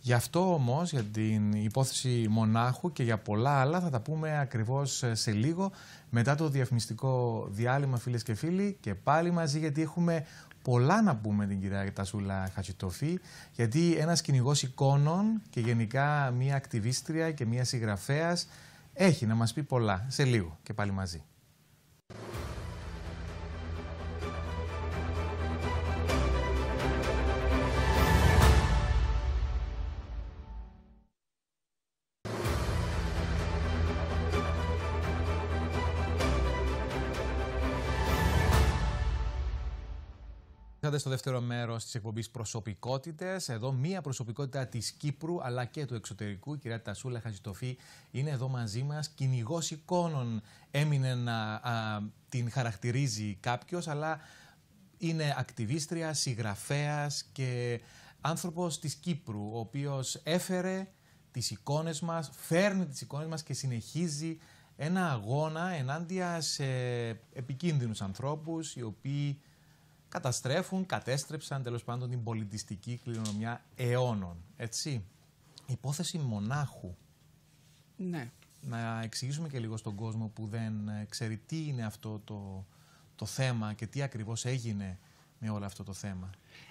S6: Γι' αυτό όμως, για την υπόθεση μονάχου και για πολλά άλλα θα τα πούμε ακριβώς ε, σε λίγο μετά το διαφημιστικό διάλειμμα φίλες και φίλοι και πάλι μαζί γιατί έχουμε πολλά να πούμε την κυρία Τασούλα Χατσιτοφή γιατί ένας κυνηγός εικόνων και γενικά μια ακτιβίστρια και μια συγγραφέας έχει να μας πει πολλά σε λίγο και πάλι μαζί. Ήρθατε στο δεύτερο μέρος της εκπομπής Προσωπικότητες. Εδώ μία προσωπικότητα της Κύπρου αλλά και του εξωτερικού, η κυρία Τασούλα Χαζητοφή, είναι εδώ μαζί μας. Κυνηγός εικόνων έμεινε να την χαρακτηρίζει κάποιος, αλλά είναι ακτιβίστρια, συγγραφέας και άνθρωπος της Κύπρου, ο οποίος έφερε τις εικόνες μας, φέρνει τις εικόνες μας και συνεχίζει ένα αγώνα ενάντια σε επικίνδυνους ανθρώπους οι οποίοι καταστρέφουν, κατέστρεψαν τέλος πάντων την πολιτιστική κληρονομιά αιώνων. Έτσι. Υπόθεση μονάχου.
S7: Ναι.
S6: Να εξηγήσουμε και λίγο στον κόσμο που δεν ε, ξέρει τι είναι αυτό το, το θέμα και τι ακριβώς έγινε με όλο αυτό το θέμα.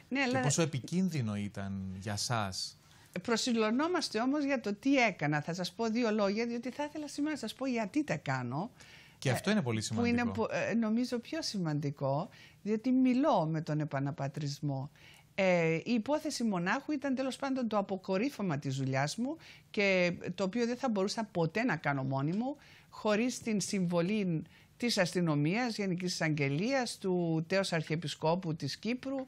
S7: Ναι,
S6: και πόσο επικίνδυνο ήταν για σας.
S7: Προσυλλονόμαστε όμως για το τι έκανα. Θα σας πω δύο λόγια, διότι θα ήθελα σήμερα να σας πω γιατί τα κάνω.
S6: Και αυτό είναι πολύ σημαντικό.
S7: Που είναι ε, νομίζω πιο σημαντικό, διότι μιλώ με τον επαναπατρισμό. Ε, η υπόθεση μονάχου ήταν τέλος πάντων το αποκορύφωμα της δουλειάς μου και το οποίο δεν θα μπορούσα ποτέ να κάνω μόνη μου χωρίς την συμβολή της αστυνομίας, Γενικής Εισαγγελίας, του τέος Αρχιεπισκόπου της Κύπρου.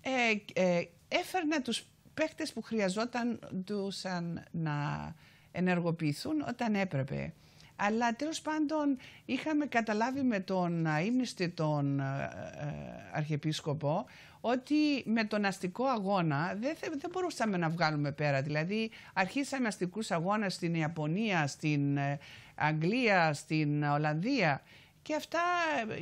S7: Ε, ε, έφερνα τους παίχτες που χρειαζόταν τους να ενεργοποιηθούν όταν έπρεπε. Αλλά τέλος πάντων είχαμε καταλάβει με τον ύμνηστη τον ε, ε, Αρχιεπίσκοπο ότι με τον αστικό αγώνα δεν, δεν μπορούσαμε να βγάλουμε πέρα. Δηλαδή αρχίσαμε αστικούς αγώνες στην Ιαπωνία, στην ε, Αγγλία, στην Ολλανδία και αυτά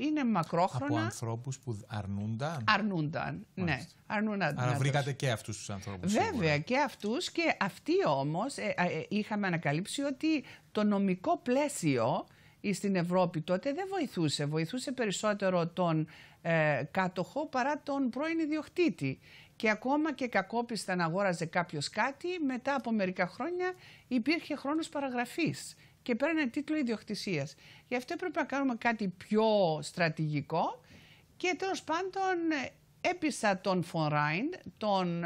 S7: είναι μακρόχρονα.
S6: Από ανθρώπους που αρνούνταν.
S7: Αρνούνταν, ναι. Αρνούνταν.
S6: Άρα βρήκατε και αυτούς τους ανθρώπους.
S7: Βέβαια και αυτούς και αυτοί όμως ε, ε, είχαμε ανακαλύψει ότι το νομικό πλαίσιο στην Ευρώπη τότε δεν βοηθούσε. Βοηθούσε περισσότερο τον ε, κάτοχο παρά τον πρώην ιδιοκτήτη. Και ακόμα και κακόπιστα να αγόραζε κάποιος κάτι, μετά από μερικά χρόνια υπήρχε χρόνος παραγραφής και παίρνει τίτλο ιδιοκτησίας. Γι' αυτό έπρεπε να κάνουμε κάτι πιο στρατηγικό και τέλος πάντων έπεισα τον Φονράιν, τον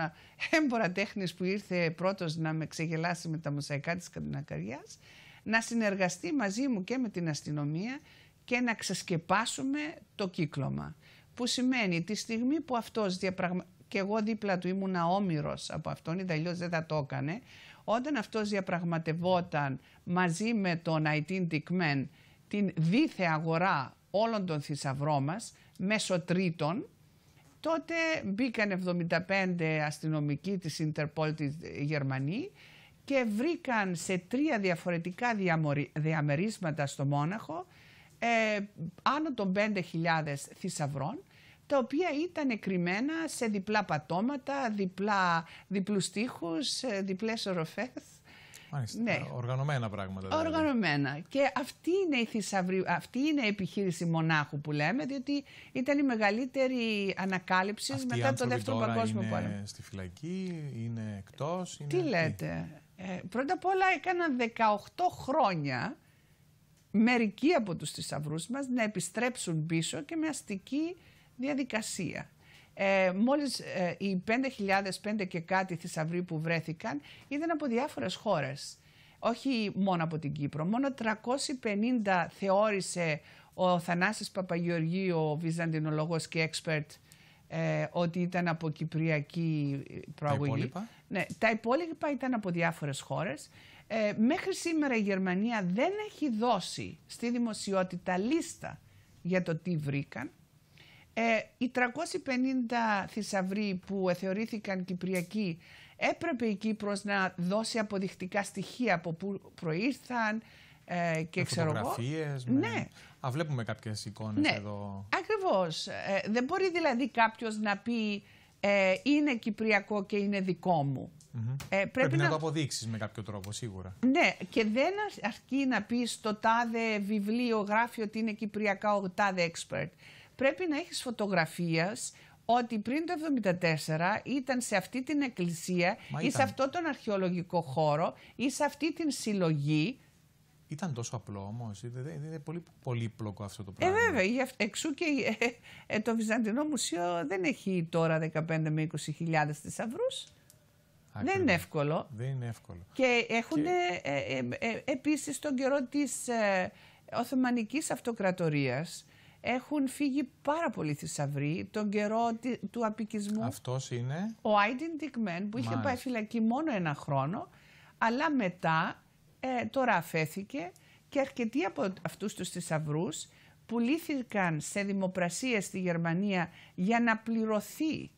S7: έμπορα τέχνης που ήρθε πρώτος να με ξεγελάσει με τα μοσαϊκά της Καντινακαριάς, να συνεργαστεί μαζί μου και με την αστυνομία και να ξεσκεπάσουμε το κύκλωμα. Που σημαίνει τη στιγμή που αυτός διαπραγμα... και εγώ δίπλα του ήμουν αόμυρος από αυτόν, ή αλλιώς δεν θα το έκανε, όταν αυτός διαπραγματευόταν μαζί με τον Αϊτίν Τικμέν την δίθε αγορά όλων των θησαυρών μας μέσω τρίτων, τότε μπήκαν 75 αστυνομικοί της Ιντερπόλ της Γερμανία και βρήκαν σε τρία διαφορετικά διαμερίσματα στο Μόναχο ε, άνω των 5.000 θησαυρών τα οποία ήταν κρυμμένα σε διπλά πατώματα, διπλά, διπλούς τείχους, διπλές οροφές
S6: Μάλιστα.
S7: Ναι.
S6: Οργανωμένα πράγματα. δηλαδή.
S7: Οργανωμένα. Και αυτή είναι η θησαυρή, αυτή είναι η επιχείρηση μονάχου που λέμε, διότι ήταν η μεγαλύτερη ανακάλυψη
S6: Αυτοί οι
S7: μετά το
S6: άνθρωποι
S7: Δεύτερο
S6: τώρα
S7: Παγκόσμιο
S6: είναι
S7: Πόλεμο.
S6: στη φυλακή, είναι εκτός. Είναι...
S7: Τι λέτε; Ε, πρώτα απ' όλα έκαναν 18 χρόνια μερικοί από τους θησαυρούς μας να επιστρέψουν πίσω και με αστική διαδικασία. Ε, μόλις ε, οι 5.005 και κάτι θησαυροί που βρέθηκαν ήταν από διάφορες χώρες. Όχι μόνο από την Κύπρο. Μόνο 350 θεώρησε ο Θανάσης Παπαγεωργίου, ο βυζαντινολόγος και expert, ε, ότι ήταν από κυπριακή προαγωγή.
S6: υπόλοιπα;
S7: Ναι, τα υπόλοιπα ήταν από διάφορες χώρες. Ε, μέχρι σήμερα η Γερμανία δεν έχει δώσει στη δημοσιότητα λίστα για το τι βρήκαν. Ε, οι 350 θησαυροί που θεωρήθηκαν κυπριακοί έπρεπε η Κύπρος να δώσει αποδεικτικά στοιχεία από πού προήρθαν ε, και
S6: Με
S7: ξέρω εγώ.
S6: φωτογραφίες, με...
S7: Ναι.
S6: Α, βλέπουμε κάποιες εικόνες
S7: Ναι,
S6: εδώ.
S7: ακριβώς. Ε, δεν μπορεί δηλαδή κάποιος να πει ε, είναι κυπριακό και είναι δικό μου.
S6: Μμμ.
S7: Ε,
S6: Πρέπει, να... το αποδείξεις με κάποιο τρόπο, σίγουρα.
S7: Ναι, και δεν αρ- αρκεί να πεις στο τάδε βιβλίο γράφει ότι είναι κυπριακά ο τάδε expert. Πρέπει να έχεις φωτογραφίες ότι πριν το 1974 ήταν σε αυτή την εκκλησία
S6: Μα
S7: ή σε
S6: ήταν.
S7: αυτό τον αρχαιολογικό χώρο ή σε αυτή την συλλογή.
S6: Ήταν τόσο απλό όμως. Είναι, είναι- είναι πολύ πολύπλοκο αυτό το
S7: Ε,
S6: πράγμα.
S7: βέβαια, γι' αυ- εξού και ε, ε, το Βυζαντινό Μουσείο δεν έχει τώρα 15 με 20 χιλιάδες θησαυρούς. Δεν
S6: Ακριβώς.
S7: είναι εύκολο.
S6: Δεν είναι εύκολο.
S7: Και έχουν ε, ε, ε, επίσης τον καιρό της ε, Οθωμανικής Αυτοκρατορίας έχουν φύγει πάρα πολλοί θησαυροί τον καιρό τη- του απικισμού.
S6: Αυτός είναι...
S7: Ο Άιντιν Τικμέν που είχε
S6: Μάλιστα.
S7: πάει φυλακή μόνο ένα χρόνο αλλά μετά ε, τώρα αφέθηκε και αρκετοί από αυτούς τους θησαυρούς πουλήθηκαν σε δημοπρασίες στη Γερμανία για να πληρωθεί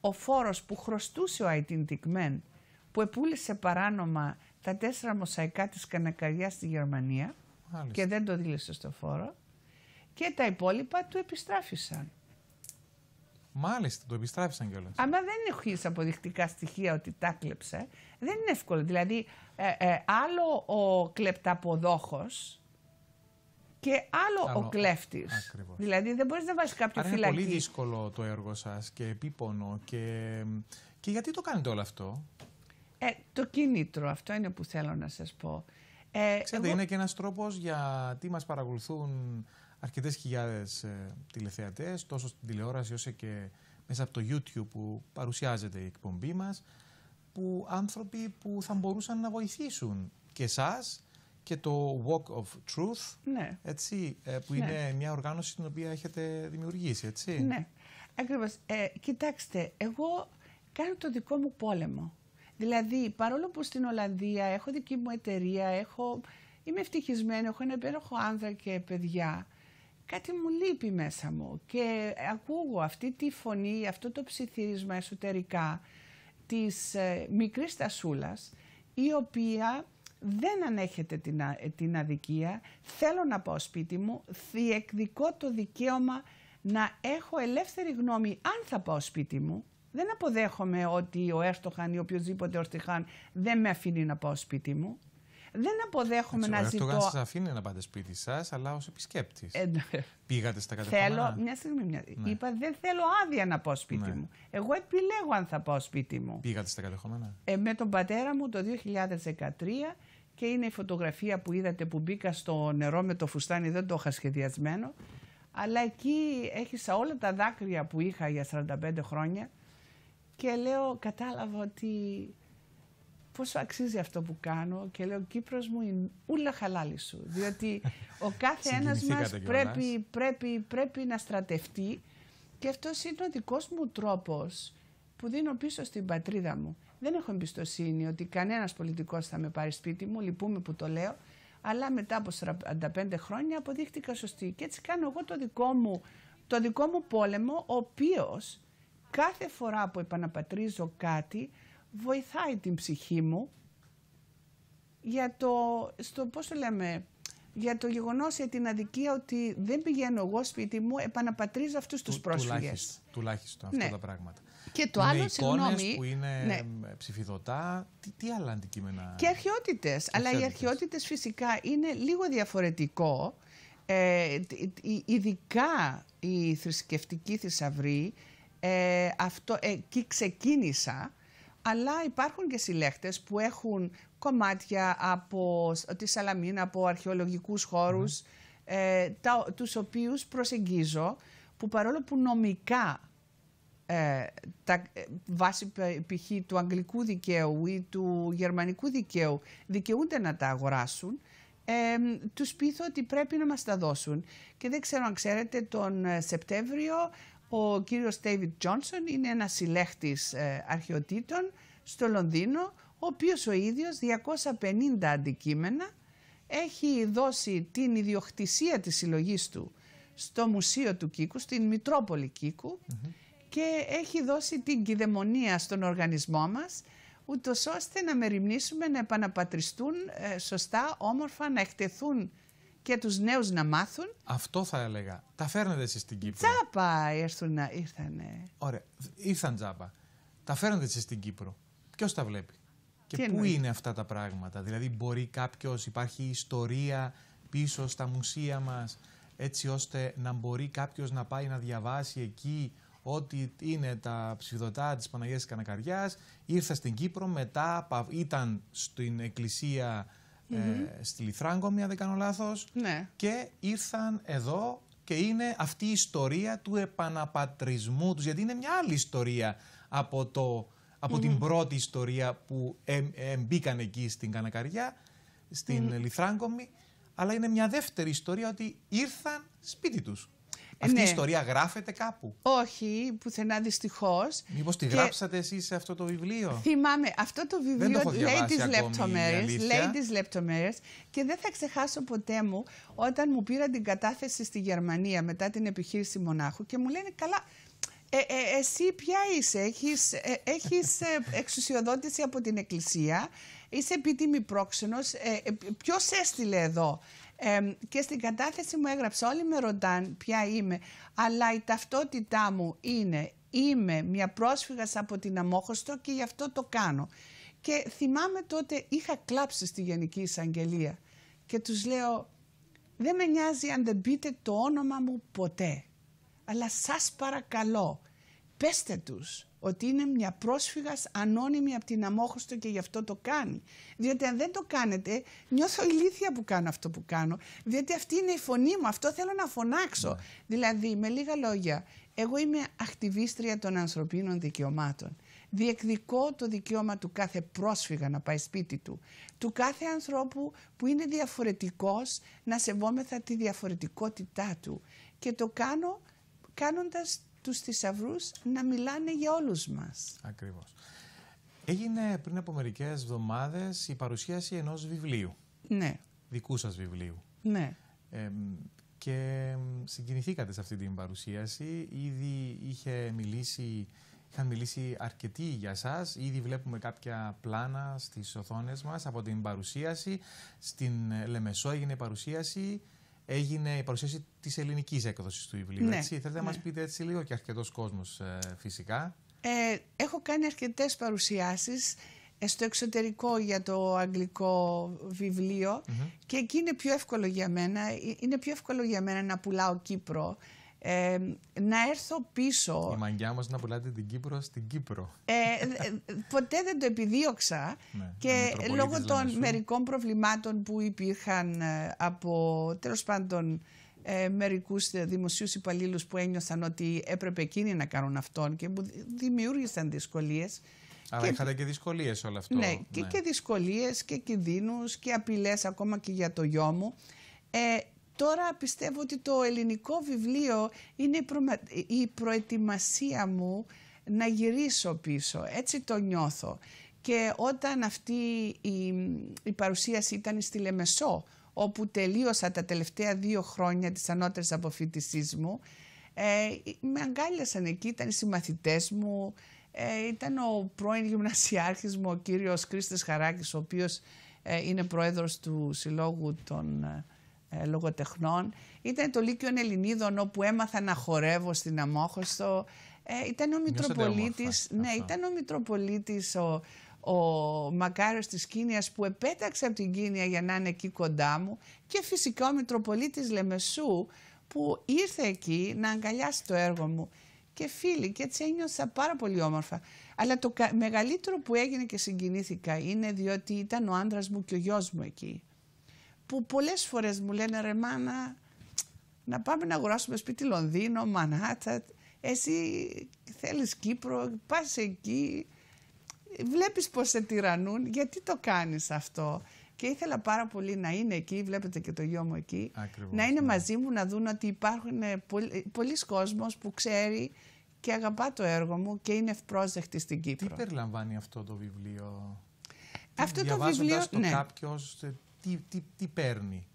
S7: ο φόρος που χρωστούσε ο Άιντιν Τικμέν που επούλησε παράνομα τα τέσσερα μοσαϊκά της Κανακαριάς στη Γερμανία
S6: Μάλιστα.
S7: και δεν το δήλωσε στο φόρο και τα υπόλοιπα του επιστράφησαν.
S6: Μάλιστα, το επιστράφησαν κιόλας.
S7: Άμα δεν έχεις αποδεικτικά στοιχεία ότι τα κλέψε, δεν είναι εύκολο. Δηλαδή, ε, ε, άλλο ο κλεπταποδόχος και άλλο,
S6: Άλλο
S7: ο κλέφτης.
S6: ακριβώς.
S7: Δηλαδή, δεν μπορείς να βάλεις κάποιο
S6: Άρα είναι
S7: φυλακή.
S6: πολύ δύσκολο το έργο σας και επίπονο και, και γιατί το κάνετε όλο αυτό;
S7: Ε, το κίνητρο, αυτό είναι που θέλω να σας πω. Ε,
S6: Ξέρετε,
S7: εγώ-
S6: είναι και ένας τρόπος γιατί μας παρακολουθούν αρκετές χιλιάδες ε, τηλεθεατές, τόσο στην τηλεόραση όσο και μέσα από το YouTube που παρουσιάζεται η εκπομπή μας, που άνθρωποι που θα μπορούσαν να βοηθήσουν και εσάς και το Walk of Truth,
S7: Ναι.
S6: έτσι, ε, που
S7: Ναι.
S6: είναι μια οργάνωση την οποία έχετε δημιουργήσει, έτσι.
S7: Ναι, ακριβώς. Ε, κοιτάξτε, εγώ κάνω το δικό μου πόλεμο. Δηλαδή, παρόλο που στην Ολλανδία έχω δική μου εταιρεία, έχω, είμαι ευτυχισμένη, έχω ένα υπέροχο άνδρα και παιδιά, κάτι μου λείπει μέσα μου και ακούγω αυτή τη φωνή, αυτό το ψιθύρισμα εσωτερικά της ε, μικρής τασούλας, η οποία δεν ανέχεται την, α- την αδικία, θέλω να πάω σπίτι μου, διεκδικώ το δικαίωμα να έχω ελεύθερη γνώμη αν θα πάω σπίτι μου. Δεν αποδέχομαι ότι ο Έρστοχαν ή οποιοδήποτε Ορστιχάν δεν με αφήνει να πάω σπίτι μου. Δεν αποδέχομαι
S6: Έτσι,
S7: να
S6: ο Ερντογάν
S7: ζητώ...
S6: σας αφήνει να πάτε σπίτι σας, αλλά ως επισκέπτης.
S7: Ε, ναι.
S6: Πήγατε στα κατεχόμενα.
S7: Θέλω, μια στιγμή, μια...
S6: Ναι.
S7: είπα δεν θέλω άδεια να πάω σπίτι
S6: Ναι.
S7: μου. Εγώ επιλέγω αν θα πάω σπίτι μου.
S6: Πήγατε στα κατεχόμενα.
S7: Ε, με τον πατέρα μου το 2013 και είναι η φωτογραφία που είδατε που μπήκα στο νερό με το φουστάνι, δεν το είχα σχεδιασμένο. Αλλά εκεί έχισα όλα τα δάκρυα που είχα για 45 χρόνια και λέω, κατάλαβα ότι πόσο αξίζει αυτό που κάνω και λέω Κύπρος μου είναι ούλα χαλάλη σου διότι ο κάθε ένας μας
S6: Συγκινηθήκατε κιόλας.
S7: πρέπει, πρέπει, πρέπει να στρατευτεί και αυτός είναι ο δικός μου τρόπος που δίνω πίσω στην πατρίδα μου. Δεν έχω εμπιστοσύνη ότι κανένας πολιτικός θα με πάρει σπίτι μου, λυπούμε που το λέω, αλλά μετά από 45 χρόνια αποδείχτηκα σωστή. Και έτσι κάνω εγώ το δικό μου, το δικό μου πόλεμο, ο οποίος κάθε φορά που επαναπατρίζω κάτι, βοηθάει την ψυχή μου για το, στο πώς το λέμε, για το γεγονός για την αδικία ότι δεν πηγαίνω εγώ σπίτι μου, επαναπατρίζω αυτούς τους
S6: Του-
S7: πρόσφυγες.
S6: Τουλάχιστον, τουλάχιστον αυτά
S7: Ναι.
S6: τα πράγματα.
S7: Και το
S6: με
S7: άλλο,
S6: εικόνες
S7: συγγνώμη,
S6: που είναι
S7: ναι.
S6: ε, ψηφιδωτά. Τι, τι άλλα αντικείμενα.
S7: Και αρχαιότητες. Αλλά οι
S6: Αρχαιότητες.
S7: αρχαιότητες φυσικά είναι λίγο διαφορετικό. Ε, τ- ει- ειδικά η θρησκευτική θησαυρή, ε, αυτό, ε, εκεί ξεκίνησα, αλλά υπάρχουν και συλλέκτες που έχουν κομμάτια από σ- τη Σαλαμίνα, από αρχαιολογικούς χώρους, ε, τα, τους οποίους προσεγγίζω, που παρόλο που νομικά ε, τα, ε, βάσει π- π.χ. του αγγλικού δικαίου ή του γερμανικού δικαίου δικαιούνται να τα αγοράσουν, ε, τους πείθω ότι πρέπει να μας τα δώσουν. Και δεν ξέρω αν ξέρετε, τον ε, Σεπτέμβριο ο κύριος David Johnson είναι ένας συλλέχτης ε, αρχαιοτήτων στο Λονδίνο, ο οποίος ο ίδιος 250 αντικείμενα έχει δώσει την ιδιοκτησία της συλλογής του στο Μουσείο του Κίκου, στην Μητρόπολη Κίκου και έχει δώσει την κυδαιμονία στον οργανισμό μας ούτως ώστε να μεριμνήσουμε να επαναπατριστούν ε, σωστά, όμορφα, να εκτεθούν και τους νέους να μάθουν.
S6: Αυτό θα έλεγα. Τα φέρνετε εσείς στην Κύπρο.
S7: Τσάπα ήρθουν, να- ήρθανε.
S6: Ωραία. Ήρθαν τζάμπα. Τα φέρνετε εσείς στην Κύπρο. Ποιος τα βλέπει; Και
S7: Τι
S6: πού
S7: εννοείς;
S6: είναι αυτά τα πράγματα; Δηλαδή μπορεί κάποιος, υπάρχει ιστορία πίσω στα μουσεία μας έτσι ώστε να μπορεί κάποιος να πάει να διαβάσει εκεί ότι είναι τα ψηφιδωτά της Παναγίας της Κανακαριάς, ήρθα στην Κύπρο, μετά πα- ήταν στην εκκλησία ε, στη Λιθράγκομη, αν δεν κάνω λάθος,
S7: Ναι.
S6: και ήρθαν εδώ και είναι αυτή η ιστορία του επαναπατρισμού τους, γιατί είναι μια άλλη ιστορία από, το, από την πρώτη ιστορία που εμ, εμπήκαν εκεί στην Κανακαριά, στην Λιθράγκομη, αλλά είναι μια δεύτερη ιστορία ότι ήρθαν σπίτι τους. Αυτή η
S7: ναι.
S6: ιστορία γράφεται κάπου;
S7: Όχι, πουθενά δυστυχώς.
S6: Μήπως τη
S7: Και
S6: γράψατε εσείς σε αυτό το βιβλίο;
S7: Θυμάμαι αυτό το βιβλίο
S6: το έχω διαβάσει
S7: Ladies
S6: ακόμη, η
S7: Leptomeres,
S6: αλήθεια.
S7: Ladies Leptomeres και δεν θα ξεχάσω ποτέ μου όταν μου πήρα την κατάθεση στη Γερμανία μετά την επιχείρηση μονάχου και μου λένε καλά ε, ε, εσύ ποια είσαι, έχεις, ε, έχεις ε, εξουσιοδότηση από την Εκκλησία, είσαι επίτιμη πρόξενος, ε, ε, ποιος έστειλε εδώ. Ε, και στην κατάθεση μου έγραψε όλοι με ρωτάν ποια είμαι, αλλά η ταυτότητά μου είναι είμαι μια πρόσφυγας από την Αμόχωστο και γι' αυτό το κάνω. Και θυμάμαι τότε είχα κλάψει στη Γενική Εισαγγελία και τους λέω δεν με νοιάζει αν δεν πείτε το όνομα μου ποτέ. Αλλά σας παρακαλώ, πέστε τους ότι είναι μια πρόσφυγας ανώνυμη από την Αμόχωστο και γι' αυτό το κάνει. Διότι αν δεν το κάνετε, νιώθω ηλίθια που κάνω αυτό που κάνω. Διότι αυτή είναι η φωνή μου, αυτό θέλω να φωνάξω. Δηλαδή, με λίγα λόγια, εγώ είμαι ακτιβίστρια των ανθρωπίνων δικαιωμάτων. Διεκδικώ το δικαίωμα του κάθε πρόσφυγα να πάει σπίτι του. Του κάθε ανθρώπου που είναι διαφορετικός να σεβόμεθα τη διαφορετικότητά του. Και το κάνω κάνοντας τους θησαυρούς να μιλάνε για όλους μας.
S6: Ακριβώς. Έγινε πριν από μερικές εβδομάδες η παρουσίαση ενός βιβλίου,
S7: Ναι,
S6: δικού σας βιβλίου.
S7: ναι.
S6: Ε, και εμ, συγκινηθήκατε σε αυτή την παρουσίαση. Ήδη είχε μιλήσει, είχαν μιλήσει αρκετοί για σας. Ήδη βλέπουμε κάποια πλάνα στις οθόνες μας από την παρουσίαση. Στην ε, Λεμεσό έγινε η παρουσίαση. Έγινε η παρουσίαση της ελληνικής έκδοσης του βιβλίου.
S7: Ναι,
S6: έτσι. Θέλετε να
S7: ναι.
S6: μας πείτε έτσι λίγο και αρκετός κόσμος ε, φυσικά.
S7: Ε, έχω κάνει αρκετές παρουσιάσεις ε, στο εξωτερικό για το αγγλικό βιβλίο και εκεί είναι πιο εύκολο για μένα, ε, είναι πιο εύκολο για μένα να πουλάω Κύπρο, ε, να έρθω πίσω.
S6: Η μαγιά μας να πουλάτε την Κύπρο στην Κύπρο.
S7: Ε, ε, ποτέ δεν το επιδίωξα
S6: Ναι,
S7: και
S6: Μητροπολίτης
S7: λόγω των
S6: Λεμεσού.
S7: μερικών προβλημάτων που υπήρχαν ε, από τέλος πάντων ε, μερικούς δημοσίους υπαλλήλους που ένιωσαν ότι έπρεπε εκείνοι να κάνουν αυτόν και μου δημιούργησαν δυσκολίες.
S6: Αλλά
S7: Και-
S6: είχατε και δυσκολίες σε όλο αυτό.
S7: ναι, και, και δυσκολίες και κινδύνους και απειλές ακόμα και για το γιο μου. Ε, τώρα πιστεύω ότι το ελληνικό βιβλίο είναι η, προμα- η προετοιμασία μου να γυρίσω πίσω. Έτσι το νιώθω. Και όταν αυτή η, η παρουσίαση ήταν στη Λεμεσό, όπου τελείωσα τα τελευταία δύο χρόνια της ανώτερης αποφύτισής μου, ε, με αγκάλιασαν εκεί, ήταν οι συμμαθητές μου, ε, ήταν ο πρώην γυμνασιάρχης μου, ο κύριος Κρίστης Χαράκης, ο οποίος ε, είναι πρόεδρος του Συλλόγου των ε, ε, λογοτεχνών. Ήταν το Λύκειο Ελληνίδων όπου έμαθα να χορεύω στην Αμόχωστο. Ε, ήταν ο Μητροπολίτης, ναι, ήταν ο Μητροπολίτης ο, ο Μακάριος της Κίνιας που επέταξε από την Κίνια για να είναι εκεί κοντά μου και φυσικά ο Μητροπολίτης Λεμεσού που ήρθε εκεί να αγκαλιάσει το έργο μου και φίλοι και έτσι ένιωσα πάρα πολύ όμορφα. Αλλά το μεγαλύτερο που έγινε και συγκινήθηκα είναι διότι ήταν ο άντρας μου και ο γιος μου εκεί. Που πολλές φορές μου λένε ρε μάνα να πάμε να αγοράσουμε σπίτι Λονδίνο, Μανάτσα, εσύ θέλεις Κύπρο, πας εκεί, βλέπεις πως σε τυραννούν, γιατί το κάνεις αυτό; Και ήθελα πάρα πολύ να είναι εκεί, βλέπετε και το γιο μου εκεί, να είναι ναι. μαζί μου, να δουν ότι υπάρχουν πολλοί κόσμος που ξέρει και αγαπά το έργο μου και είναι ευπρόσδεκτη στην Κύπρο.
S6: Τι περιλαμβάνει αυτό το βιβλίο,
S7: αυτό το βιβλίο,
S6: το ναι. κάποιος, τι, τι, τι παίρνει.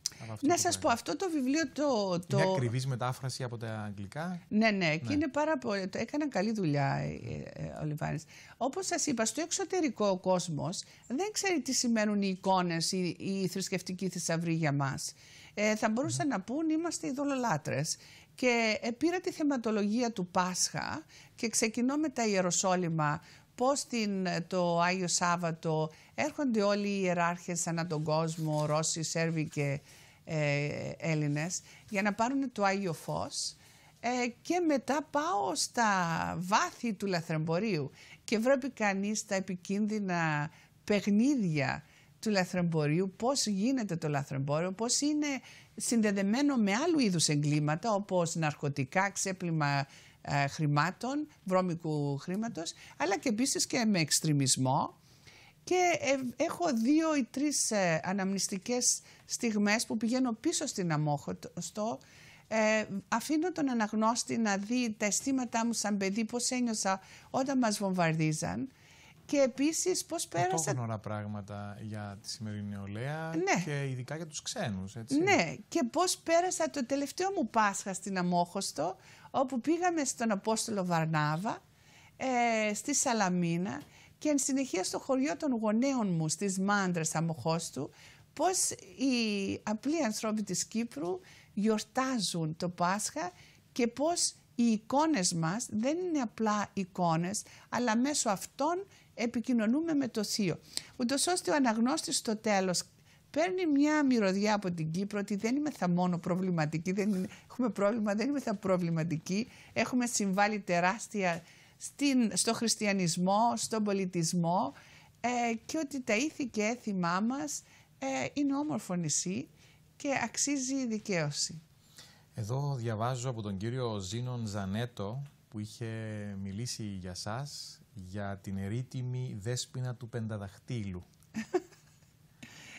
S7: Να σας πω, αυτό το βιβλίο το... το...
S6: Είναι ακριβής μετάφραση από τα αγγλικά;
S7: Ναι, ναι, και ναι. είναι πάρα πολύ... Το έκαναν καλή δουλειά ε, ε, ο Λιβάνης. Όπως σας είπα, στο εξωτερικό ο κόσμος δεν ξέρει τι σημαίνουν οι εικόνες, η, η θρησκευτική θησαυρή για μας. Ε, θα μπορούσαν να πούν είμαστε ειδωλολάτρες. Και ε, πήρα τη θεματολογία του Πάσχα και ξεκινώ με τα Ιεροσόλυμα πώς την, το Άγιο Σάββατο έρχονται όλοι οι ιεράρχες ανά τον κόσμο, Ρώσοι, Σέρβοι και ε, Έλληνες, για να πάρουν το Άγιο Φως. Ε, και μετά πάω στα βάθη του λαθρεμπορίου και βλέπει κανείς τα επικίνδυνα παιχνίδια του λαθρεμπορίου, πώς γίνεται το λαθρεμπόριο, πώς είναι συνδεδεμένο με άλλου είδους εγκλήματα όπως ναρκωτικά, ξέπλυμα ε, χρημάτων, βρώμικου χρήματος, αλλά και επίσης και με εξτριμισμό. Και ε, έχω δύο ή τρεις ε, αναμνηστικές στιγμές που πηγαίνω πίσω στην αμόχωστο, ε, αφήνω τον αναγνώστη να δει τα αισθήματά μου σαν παιδί, πώς ένιωσα όταν μας βομβαρδίζαν και επίσης πώς πέρασα...
S6: Πρωτόγνωρα πράγματα για τη σημερινή νεολαία
S7: ναι.
S6: και ειδικά για τους ξένους, έτσι.
S7: Ναι, και πώς πέρασα το τελευταίο μου Πάσχα στην Αμόχωστο, όπου πήγαμε στον Απόστολο Βαρνάβα, ε, στη Σαλαμίνα και εν συνεχεία στο χωριό των γονέων μου, στις Μάντρες Αμοχώστου, πώς οι απλοί ανθρώποι της Κύπρου γιορτάζουν το Πάσχα και πώς οι εικόνες μας δεν είναι απλά εικόνες, αλλά μέσω αυτών επικοινωνούμε με το Θείο. Ούτως ώστε ο αναγνώστης στο τέλος παίρνει μια μυρωδιά από την Κύπρο ότι δεν είμαι θα μόνο προβληματική, δεν είναι, έχουμε πρόβλημα, δεν είμαι θα προβληματική. Έχουμε συμβάλει τεράστια στην, στο χριστιανισμό, στον πολιτισμό ε, και ότι τα ήθη και έθιμά μας ε, είναι όμορφο νησί και αξίζει η δικαίωση.
S6: Εδώ διαβάζω από τον κύριο Ζήνον Ζανέτο που είχε μιλήσει για σας για την ερήτημη δέσποινα του πενταδαχτύλου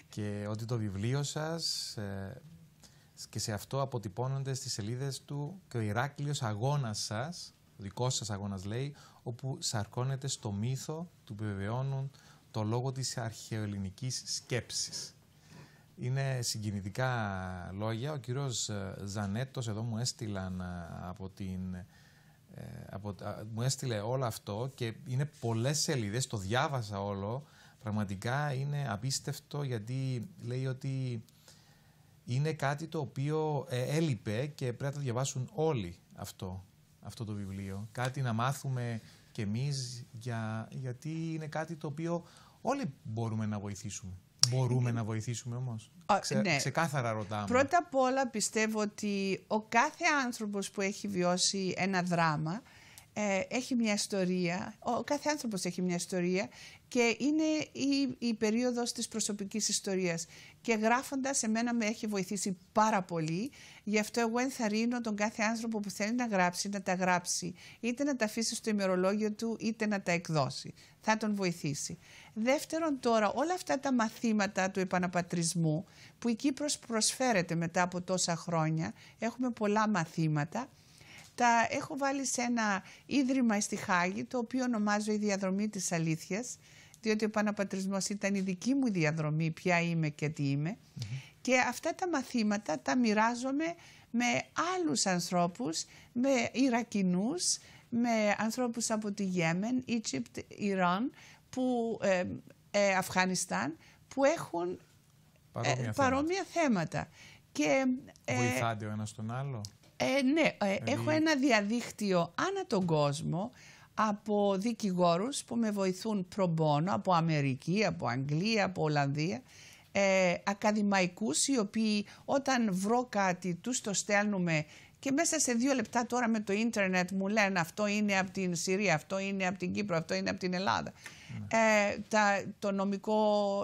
S6: και ότι το βιβλίο σας ε, και σε αυτό αποτυπώνονται στις σελίδες του και ο Ηράκλειος αγώνας σας, ο δικός σας αγώνας λέει, όπου σαρκώνεται στο μύθο του που βεβαιώνουν το λόγο της αρχαιοελληνικής σκέψης. Είναι συγκινητικά λόγια. Ο κύριος ε, Ζανέτος εδώ μου έστειλαν ε, από την... Από, μου έστειλε όλο αυτό και είναι πολλές σελίδες, το διάβασα όλο Πραγματικά είναι απίστευτο γιατί λέει ότι είναι κάτι το οποίο ε, έλειπε και πρέπει να το διαβάσουν όλοι αυτό, αυτό το βιβλίο. Κάτι να μάθουμε κι εμείς για, γιατί είναι κάτι το οποίο όλοι μπορούμε να βοηθήσουμε. Μπορούμε να βοηθήσουμε όμως. Ξε, ναι. Ξεκάθαρα ρωτάμε.
S7: Πρώτα απ' όλα πιστεύω ότι ο κάθε άνθρωπος που έχει βιώσει ένα δράμα ε, έχει μια ιστορία, ο κάθε άνθρωπος έχει μια ιστορία και είναι η, η περίοδος της προσωπικής ιστορίας. Και γράφοντας, εμένα με έχει βοηθήσει πάρα πολύ. Γι' αυτό εγώ ενθαρρύνω τον κάθε άνθρωπο που θέλει να γράψει, να τα γράψει. Είτε να τα αφήσει στο ημερολόγιο του, είτε να τα εκδώσει. Θα τον βοηθήσει. Δεύτερον τώρα, όλα αυτά τα μαθήματα του επαναπατρισμού, που η Κύπρος προσφέρεται μετά από τόσα χρόνια, έχουμε πολλά μαθήματα, τα έχω βάλει σε ένα ίδρυμα στη Χάγη, το οποίο ονομάζω η διαδρομή της αλήθειας, διότι ο Παναπατρισμός ήταν η δική μου διαδρομή, ποια είμαι και τι είμαι. Και αυτά τα μαθήματα τα μοιράζομαι με άλλους ανθρώπους, με Ιρακινούς, με ανθρώπους από τη Γέμεν, Αίγυπτ, Ιράν, που, ε, ε, Αφγανιστάν, που έχουν παρόμοια, θέματα. Και,
S6: ε, Βοηθάτε ο ένας τον άλλο;
S7: Ε, ναι, ε, έχω ένα διαδίκτυο ανά τον κόσμο από δικηγόρους που με βοηθούν προμπόνο από Αμερική, από Αγγλία, από Ολλανδία ε, ακαδημαϊκούς οι οποίοι όταν βρω κάτι τους το στέλνουμε και μέσα σε δύο λεπτά τώρα με το ίντερνετ μου λένε αυτό είναι από την Συρία, αυτό είναι από την Κύπρο, αυτό είναι από την Ελλάδα. Ναι. Ε, τα, το νομικό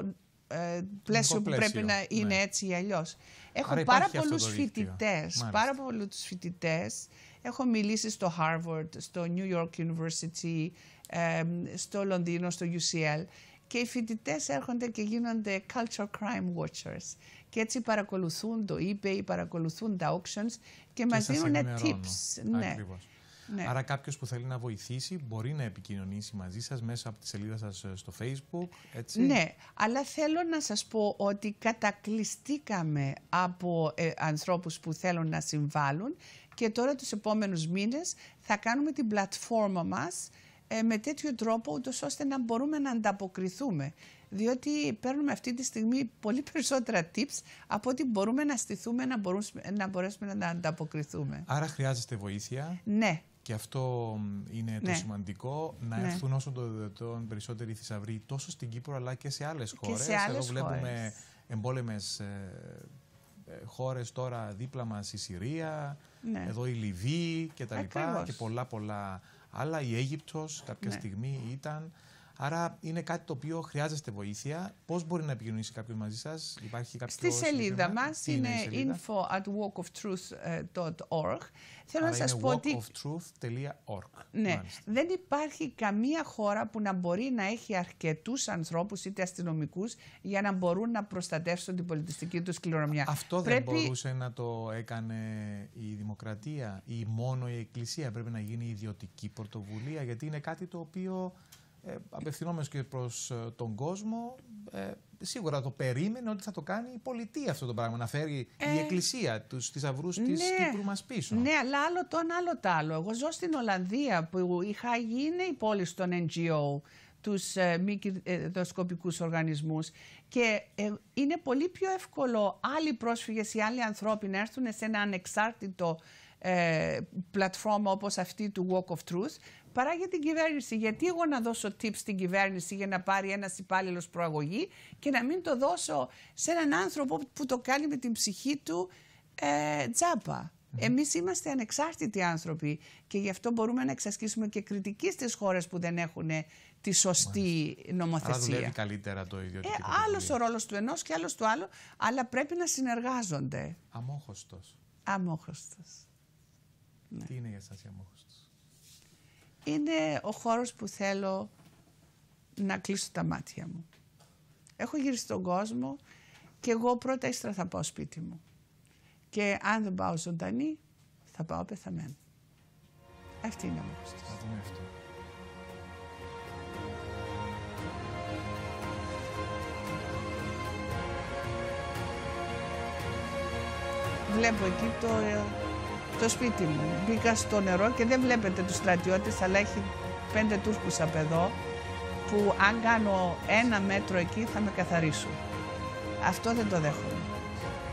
S7: ε, πλαίσιο που πρέπει να είναι ναι. έτσι ή αλλιώς. Έχω πάρα πολλούς φοιτητές, πάρα πολλούς φοιτητές. Έχω μιλήσει στο Harvard, στο New York University, ε, στο Λονδίνο, στο UCL και οι φοιτητές έρχονται και γίνονται culture crime watchers. Και έτσι παρακολουθούν το eBay, παρακολουθούν τα auctions και, μας δίνουν tips.
S6: Ναι. Ναι. Άρα κάποιος που θέλει να βοηθήσει μπορεί να επικοινωνήσει μαζί σας μέσα από τη σελίδα σας ε, στο facebook, έτσι;
S7: Ναι, αλλά θέλω να σας πω ότι κατακλειστήκαμε από ε, ανθρώπους που θέλουν να συμβάλλουν και τώρα τους επόμενους μήνες θα κάνουμε την πλατφόρμα μας ε, με τέτοιο τρόπο ούτως ώστε να μπορούμε να ανταποκριθούμε. Διότι παίρνουμε αυτή τη στιγμή πολύ περισσότερα tips από ότι μπορούμε να στηθούμε να, μπορούμε, να μπορέσουμε να ανταποκριθούμε.
S6: Άρα χρειάζεστε βοήθεια;
S7: Ναι.
S6: Και αυτό είναι το ναι. σημαντικό, να ναι. έρθουν όσο το δυνατόν περισσότεροι θησαυροί τόσο στην Κύπρο αλλά και σε άλλες χώρες.
S7: σε άλλες
S6: Εδώ βλέπουμε εμπόλεμες ε, ε, χώρες τώρα δίπλα μας η Συρία, ναι. εδώ η Λιβύη και τα λοιπά και πολλά πολλά άλλα. Η Αίγυπτος κάποια ναι. στιγμή ήταν. Άρα είναι κάτι το οποίο χρειάζεστε βοήθεια. Πώς μπορεί να επικοινωνήσει κάποιος μαζί σας, Υπάρχει κάποιος.
S7: Στη σελίδα μας είναι, info at walkoftruth.org.
S6: Θέλω Άρα να σας πω ότι. walkoftruth.org.
S7: Ναι. Δεν υπάρχει καμία χώρα που να μπορεί να έχει αρκετούς ανθρώπους, είτε αστυνομικούς, για να μπορούν να προστατεύσουν την πολιτιστική τους κληρονομιά.
S6: Αυτό δεν μπορούσε να το έκανε η Δημοκρατία ή μόνο η Εκκλησία; Πρέπει να γίνει ιδιωτική πρωτοβουλία, γιατί είναι κάτι το οποίο ε, απευθυνόμενος και προς ε, τον κόσμο, ε, σίγουρα το περίμενε ότι θα το κάνει η πολιτεία αυτό το πράγμα, να φέρει η ε, Εκκλησία τους θησαυρού ναι, της Κύπρου μας πίσω.
S7: Ναι, αλλά άλλο το άλλο το άλλο. Εγώ ζω στην Ολλανδία που η Χάγη είναι η πόλη των NGO, τους ε, μη κερδοσκοπικούς οργανισμούς και είναι πολύ πιο εύκολο άλλοι πρόσφυγες ή άλλοι ανθρώποι να έρθουν σε ένα ανεξάρτητο ε, πλατφόρμα όπως αυτή του Walk of Truth παρά για την κυβέρνηση. Γιατί εγώ να δώσω tips στην κυβέρνηση για να πάρει ένας υπάλληλος προαγωγή και να μην το δώσω σε έναν άνθρωπο που το κάνει με την ψυχή του ε, τζάπα. Εμείς είμαστε ανεξάρτητοι άνθρωποι και γι' αυτό μπορούμε να εξασκήσουμε και κριτική στις χώρες που δεν έχουν τη σωστή νομοθεσία. Άρα
S6: δουλεύει καλύτερα το ίδιο. Ε,
S7: άλλος ο ρόλος του ενός και άλλος του άλλου, αλλά πρέπει να συνεργάζονται.
S6: Αμόχωστος.
S7: Αμόχωστος.
S6: Ναι. Τι είναι για εσάς η αμόχωστος;
S7: Είναι ο χώρος που θέλω να κλείσω τα μάτια μου. Έχω γυρίσει τον κόσμο και εγώ πρώτα ύστερα θα πάω σπίτι μου. Και αν δεν πάω ζωντανή, θα πάω πεθαμένη. Αυτή είναι η αμόχωστος. αυτό. Βλέπω εκεί το το σπίτι μου. Μπήκα στο νερό και δεν βλέπετε τους στρατιώτες, αλλά έχει πέντε Τούρκους απ' εδώ, που αν κάνω ένα μέτρο εκεί θα με καθαρίσουν. Αυτό δεν το δέχομαι.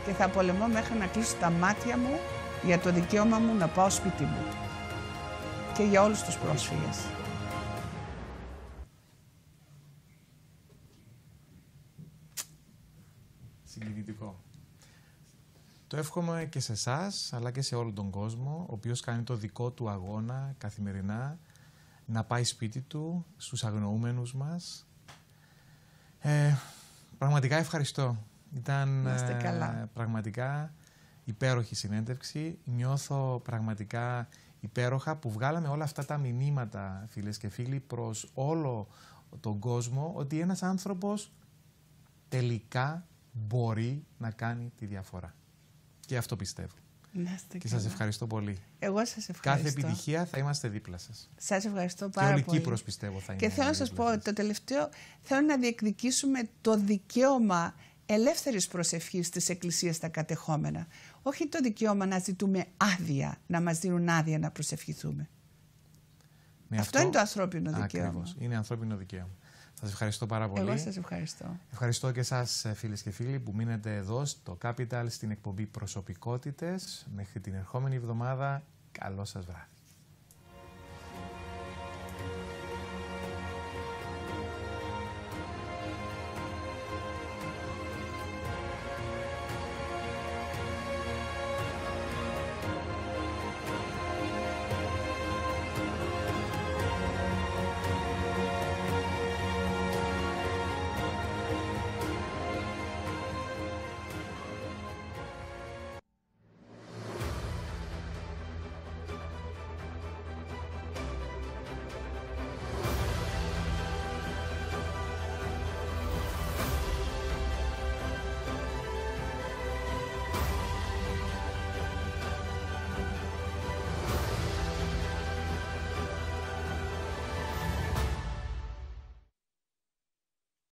S7: Και θα πολεμώ μέχρι να κλείσω τα μάτια μου για το δικαίωμα μου να πάω σπίτι μου. Και για όλους τους πρόσφυγες.
S6: Το εύχομαι και σε εσάς, αλλά και σε όλο τον κόσμο, ο οποίος κάνει το δικό του αγώνα καθημερινά, να πάει σπίτι του, στους αγνοούμενους μας. Ε, πραγματικά ευχαριστώ. Ήταν
S7: ε,
S6: πραγματικά υπέροχη συνέντευξη. Νιώθω πραγματικά υπέροχα που βγάλαμε όλα αυτά τα μηνύματα, φίλες και φίλοι, προς όλο τον κόσμο, ότι ένας άνθρωπος τελικά μπορεί να κάνει τη διαφορά. Και αυτό πιστεύω. και σας ευχαριστώ πολύ.
S7: Εγώ σας ευχαριστώ.
S6: Κάθε επιτυχία θα είμαστε δίπλα σας.
S7: Σας ευχαριστώ πάρα πολύ.
S6: Και όλη Κύπρος πιστεύω θα είναι.
S7: Και θέλω να σας πω το τελευταίο, θέλω να διεκδικήσουμε το δικαίωμα ελεύθερης προσευχής της Εκκλησίας στα κατεχόμενα. Όχι το δικαίωμα να ζητούμε άδεια, να μας δίνουν άδεια να προσευχηθούμε. αυτό, αυτό, είναι το ανθρώπινο δικαίωμα.
S6: Ακριβώς. Είναι ανθρώπινο δικαίωμα. Σας ευχαριστώ πάρα πολύ.
S7: Εγώ σας ευχαριστώ.
S6: Ευχαριστώ και εσάς φίλες και φίλοι που μείνετε εδώ στο Capital στην εκπομπή Προσωπικότητες. Μέχρι την ερχόμενη εβδομάδα, καλό σας βράδυ.